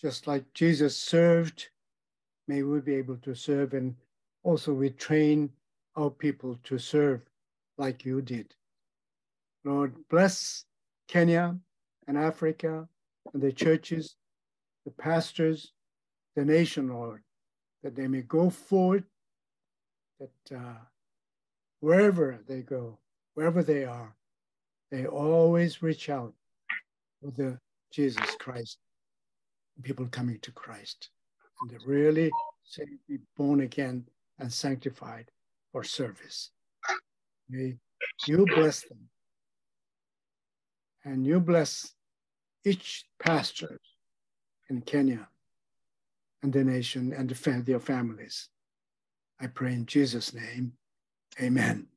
just like Jesus served, may we be able to serve and also we train our people to serve like you did. Lord, bless Kenya and Africa and the churches, the pastors, the nation, Lord, that they may go forward, that uh, wherever they go, wherever they are, they always reach out for the Jesus Christ, people coming to Christ, and they really say, be born again and sanctified for service. May you bless them. And you bless each pastor in Kenya and the nation and the, their families. I pray in Jesus' name. Amen.